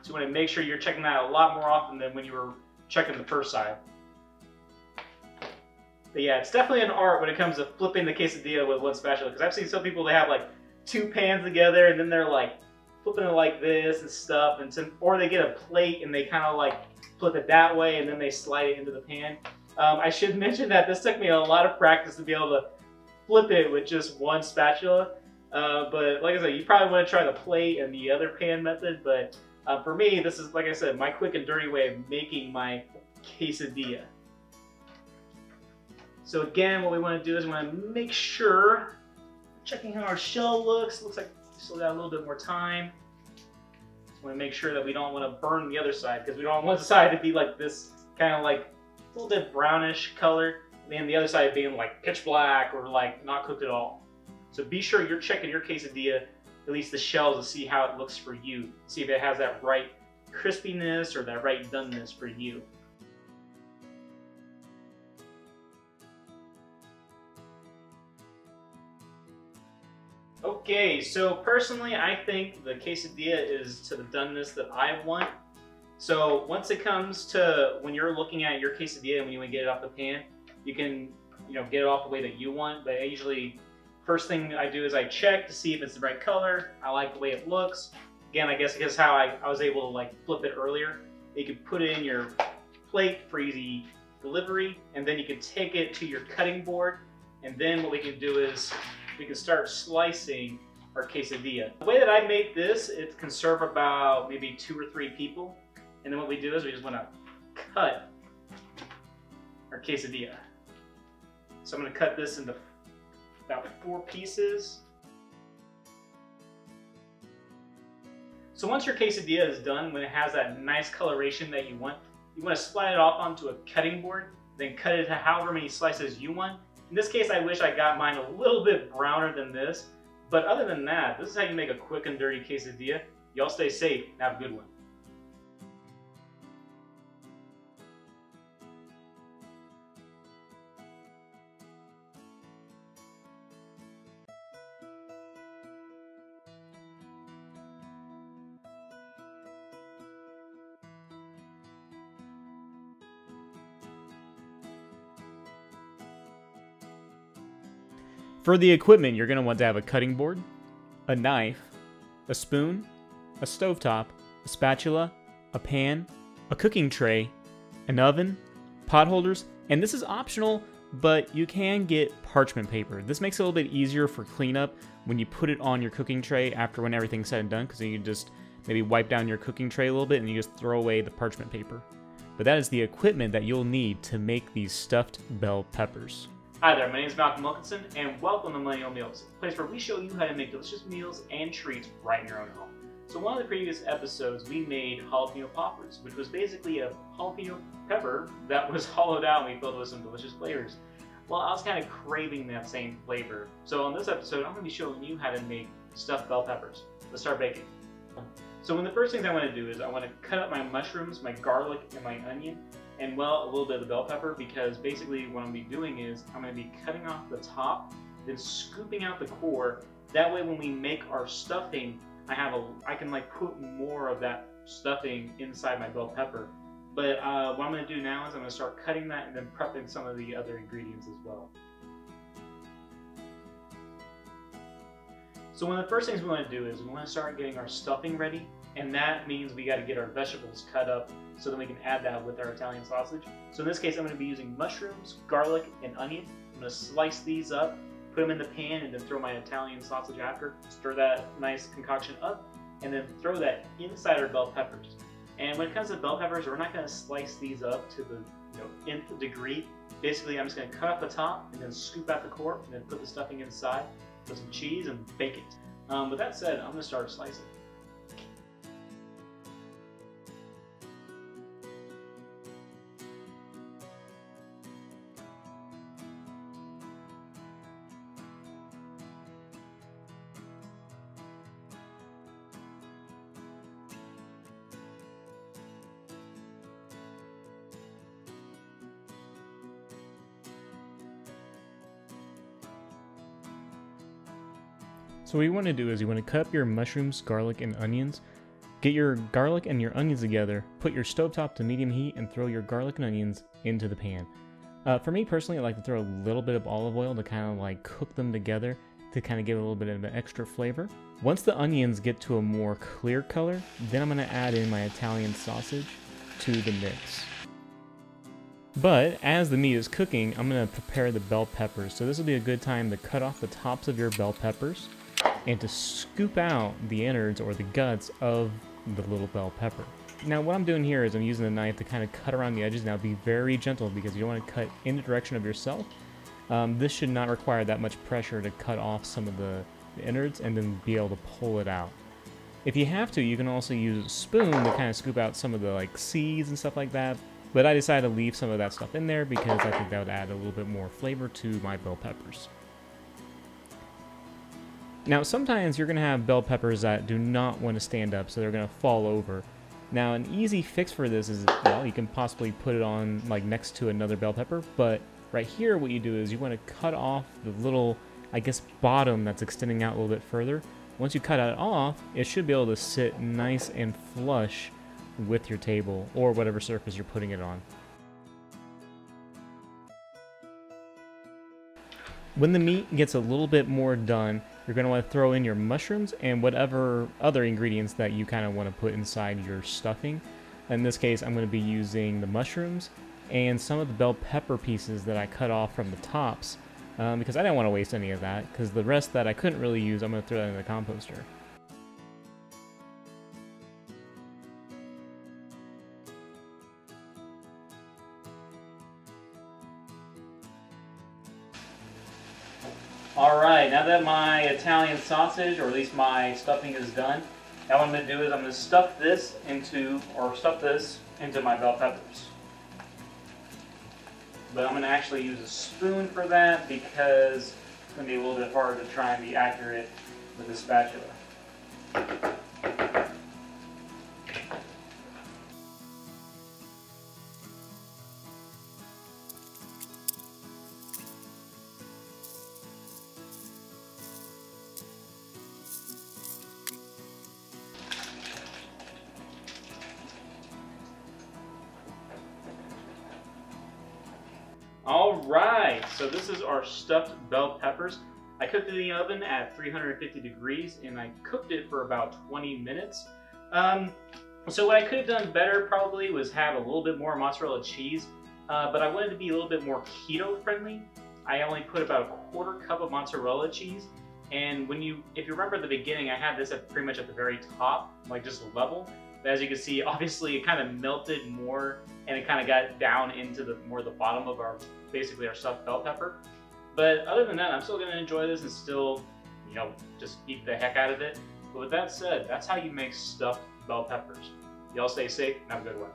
So you want to make sure you're checking that a lot more often than when you were checking the first side. But yeah, it's definitely an art when it comes to flipping the quesadilla with one spatula. Because I've seen some people, they have like two pans together and then they're like flipping it like this and stuff. and some, Or they get a plate and they kind of like flip it that way and then they slide it into the pan. Um, I should mention that this took me a lot of practice to be able to flip it with just one spatula. Uh, but like I said, you probably want to try the plate and the other pan method, but uh, for me, this is, like I said, my quick and dirty way of making my quesadilla. So again, what we want to do is we want to make sure, checking how our shell looks, looks like we still got a little bit more time. Just want to make sure that we don't want to burn the other side because we don't want one side to be like this, kind of like a little bit brownish color, and the other side being like pitch black or like not cooked at all. So be sure you're checking your quesadilla at least the shells to see how it looks for you. See if it has that right crispiness or that right doneness for you. Okay, so personally I think the quesadilla is to the doneness that I want. So once it comes to when you're looking at your quesadilla when you want to get it off the pan, you can you know get it off the way that you want, but I usually First thing I do is I check to see if it's the right color. I like the way it looks. Again, I guess because how I, I was able to like flip it earlier. You can put it in your plate for easy delivery, and then you can take it to your cutting board. And then what we can do is we can start slicing our quesadilla. The way that I make this, it can serve about maybe two or three people. And then what we do is we just want to cut our quesadilla. So I'm going to cut this into about four pieces. So once your quesadilla is done, when it has that nice coloration that you want, you want to split it off onto a cutting board, then cut it to however many slices you want. In this case, I wish I got mine a little bit browner than this, but other than that, this is how you make a quick and dirty quesadilla. Y'all stay safe and have a good one. For the equipment, you're going to want to have a cutting board, a knife, a spoon, a stovetop, a spatula, a pan, a cooking tray, an oven, pot holders, and this is optional, but you can get parchment paper. This makes it a little bit easier for cleanup when you put it on your cooking tray after when everything's said and done, because you just maybe wipe down your cooking tray a little bit and you just throw away the parchment paper. But that is the equipment that you'll need to make these stuffed bell peppers. Hi there, my name is Malcolm Wilkinson, and welcome to Millennial Meals, a place where we show you how to make delicious meals and treats right in your own home. So one of the previous episodes, we made jalapeno poppers, which was basically a jalapeno pepper that was hollowed out and we filled with some delicious flavors. Well, I was kind of craving that same flavor. So on this episode, I'm going to be showing you how to make stuffed bell peppers. Let's start baking. So one of the first things I want to do is I want to cut up my mushrooms, my garlic, and my onion, and well, a little bit of bell pepper because basically what I'm going to be doing is I'm going to be cutting off the top, then scooping out the core. That way when we make our stuffing, I have a, I can like put more of that stuffing inside my bell pepper. But uh, what I'm going to do now is I'm going to start cutting that and then prepping some of the other ingredients as well. So one of the first things we want to do is we want to start getting our stuffing ready, and that means we got to get our vegetables cut up so then we can add that with our Italian sausage. So in this case, I'm going to be using mushrooms, garlic, and onion. I'm going to slice these up, put them in the pan, and then throw my Italian sausage after. Stir that nice concoction up, and then throw that inside our bell peppers. And when it comes to bell peppers, we're not going to slice these up to the you know nth degree. Basically, I'm just going to cut off the top and then scoop out the core, and then put the stuffing inside, put some cheese, and bake it. Um, with that said, I'm going to start slicing. So what you want to do is you want to cut up your mushrooms, garlic, and onions. Get your garlic and your onions together, put your stovetop to medium heat, and throw your garlic and onions into the pan. Uh, for me personally, I like to throw a little bit of olive oil to kind of like cook them together to kind of give a little bit of an extra flavor. Once the onions get to a more clear color, then I'm going to add in my Italian sausage to the mix. But as the meat is cooking, I'm going to prepare the bell peppers. So this will be a good time to cut off the tops of your bell peppers and to scoop out the innards or the guts of the little bell pepper. Now what I'm doing here is I'm using the knife to kind of cut around the edges. Now be very gentle because you don't want to cut in the direction of yourself. Um, this should not require that much pressure to cut off some of the, the innards and then be able to pull it out. If you have to, you can also use a spoon to kind of scoop out some of the like seeds and stuff like that. But I decided to leave some of that stuff in there because I think that would add a little bit more flavor to my bell peppers. Now, sometimes you're going to have bell peppers that do not want to stand up, so they're going to fall over. Now, an easy fix for this is, well, you can possibly put it on, like, next to another bell pepper, but right here what you do is you want to cut off the little, I guess, bottom that's extending out a little bit further. Once you cut it off, it should be able to sit nice and flush with your table or whatever surface you're putting it on. When the meat gets a little bit more done, you're going to want to throw in your mushrooms and whatever other ingredients that you kind of want to put inside your stuffing. In this case, I'm going to be using the mushrooms and some of the bell pepper pieces that I cut off from the tops um, because I didn't want to waste any of that because the rest that I couldn't really use, I'm going to throw that in the composter. Alright, now that my Italian sausage, or at least my stuffing is done, now what I'm going to do is I'm going to stuff this into, or stuff this into my bell peppers. But I'm going to actually use a spoon for that because it's going to be a little bit harder to try and be accurate with the spatula. So this is our stuffed bell peppers. I cooked it in the oven at 350 degrees and I cooked it for about 20 minutes. Um, so what I could have done better probably was have a little bit more mozzarella cheese, uh, but I wanted to be a little bit more keto friendly. I only put about a quarter cup of mozzarella cheese. And when you, if you remember the beginning, I had this at pretty much at the very top, like just level. But as you can see, obviously it kind of melted more and it kind of got down into the more the bottom of our, basically our stuffed bell pepper. But other than that, I'm still gonna enjoy this and still, you know, just eat the heck out of it. But with that said, that's how you make stuffed bell peppers. Y'all stay safe and have a good one.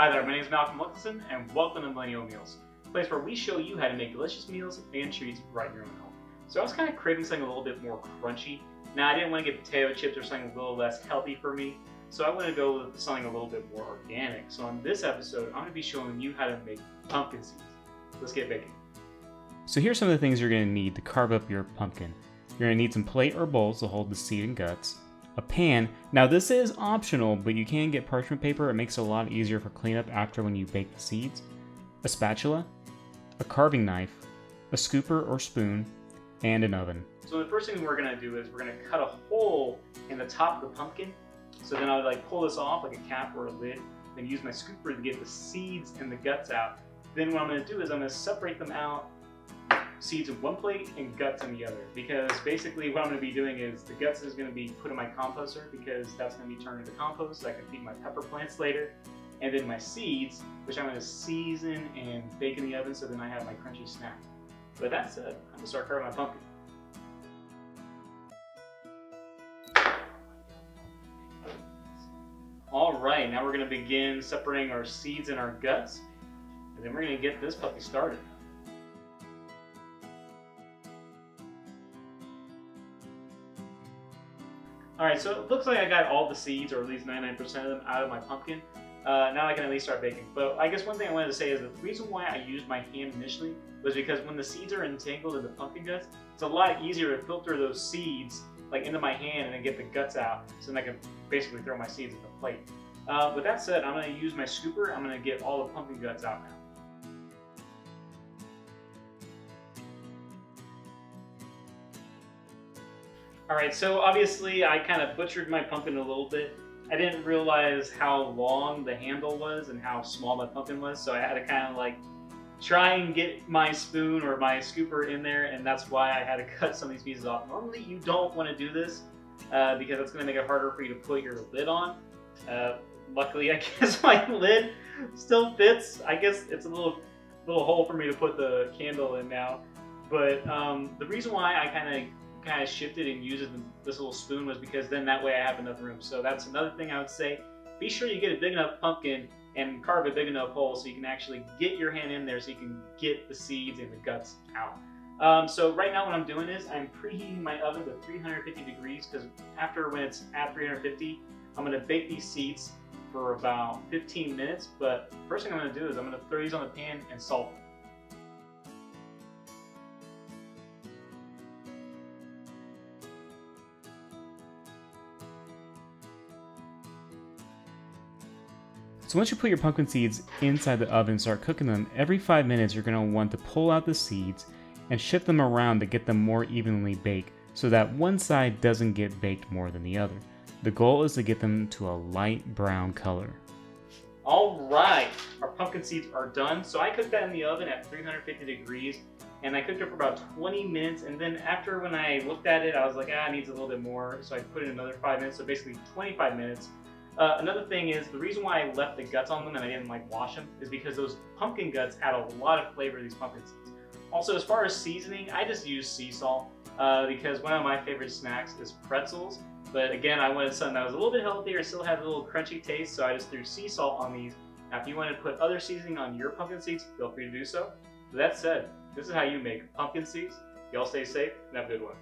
Hi there, my name is Malcolm Wilkinson, and welcome to Millennial Meals, a place where we show you how to make delicious meals and treats right in your own home. So I was kind of craving something a little bit more crunchy. Now I didn't want to get potato chips or something a little less healthy for me, so I want to go with something a little bit more organic. So on this episode, I'm going to be showing you how to make pumpkin seeds. Let's get baking. So here's some of the things you're going to need to carve up your pumpkin. You're going to need some plate or bowls to hold the seed and guts, a pan. Now this is optional, but you can get parchment paper. It makes it a lot easier for cleanup after when you bake the seeds. A spatula, a carving knife, a scooper or spoon, and an oven. So the first thing we're gonna do is we're gonna cut a hole in the top of the pumpkin. So then I'll like pull this off like a cap or a lid, then use my scooper to get the seeds and the guts out. Then what I'm gonna do is I'm gonna separate them out, seeds in one plate and guts in the other. Because basically what I'm gonna be doing is the guts is gonna be put in my composter because that's gonna be turned into compost so I can feed my pepper plants later. And then my seeds, which I'm gonna season and bake in the oven so then I have my crunchy snack. With that said, I'm gonna start carving my pumpkin. All right, now we're gonna begin separating our seeds and our guts, and then we're gonna get this puppy started. All right, so it looks like I got all the seeds, or at least 99% of them, out of my pumpkin. Uh, now I can at least start baking. But I guess one thing I wanted to say is the reason why I used my hand initially was because when the seeds are entangled in the pumpkin guts, it's a lot easier to filter those seeds like into my hand and then get the guts out, so then I can basically throw my seeds in the plate. Uh, with that said, I'm going to use my scooper. I'm going to get all the pumpkin guts out now. Alright, so obviously I kind of butchered my pumpkin a little bit. I didn't realize how long the handle was and how small my pumpkin was, so I had to kind of like try and get my spoon or my scooper in there, and that's why I had to cut some of these pieces off. Normally you don't want to do this uh, because it's going to make it harder for you to put your lid on. Uh, luckily, I guess my lid still fits. I guess it's a little little hole for me to put the candle in now. But um, the reason why I kind of kind of shifted and used this little spoon was because then that way I have enough room. So that's another thing I would say. Be sure you get a big enough pumpkin and carve a big enough hole so you can actually get your hand in there so you can get the seeds and the guts out. Um, so right now what I'm doing is I'm preheating my oven to 350 degrees because after when it's at 350, I'm going to bake these seeds for about 15 minutes. But first thing I'm going to do is I'm going to throw these on the pan and salt them. So once you put your pumpkin seeds inside the oven and start cooking them, every 5 minutes you're to want to pull out the seeds and shift them around to get them more evenly baked so that one side doesn't get baked more than the other. The goal is to get them to a light brown color. All right, our pumpkin seeds are done. So I cooked that in the oven at 350 degrees and I cooked it for about 20 minutes. And then after when I looked at it, I was like, ah, it needs a little bit more. So I put in another five minutes. So basically 25 minutes. Uh, another thing is the reason why I left the guts on them and I didn't like wash them is because those pumpkin guts add a lot of flavor to these pumpkin seeds. Also, as far as seasoning, I just use sea salt uh, because one of my favorite snacks is pretzels. But again, I wanted something that was a little bit healthier, still had a little crunchy taste, so I just threw sea salt on these. Now, if you want to put other seasoning on your pumpkin seeds, feel free to do so. But that said, this is how you make pumpkin seeds. Y'all stay safe and have a good one.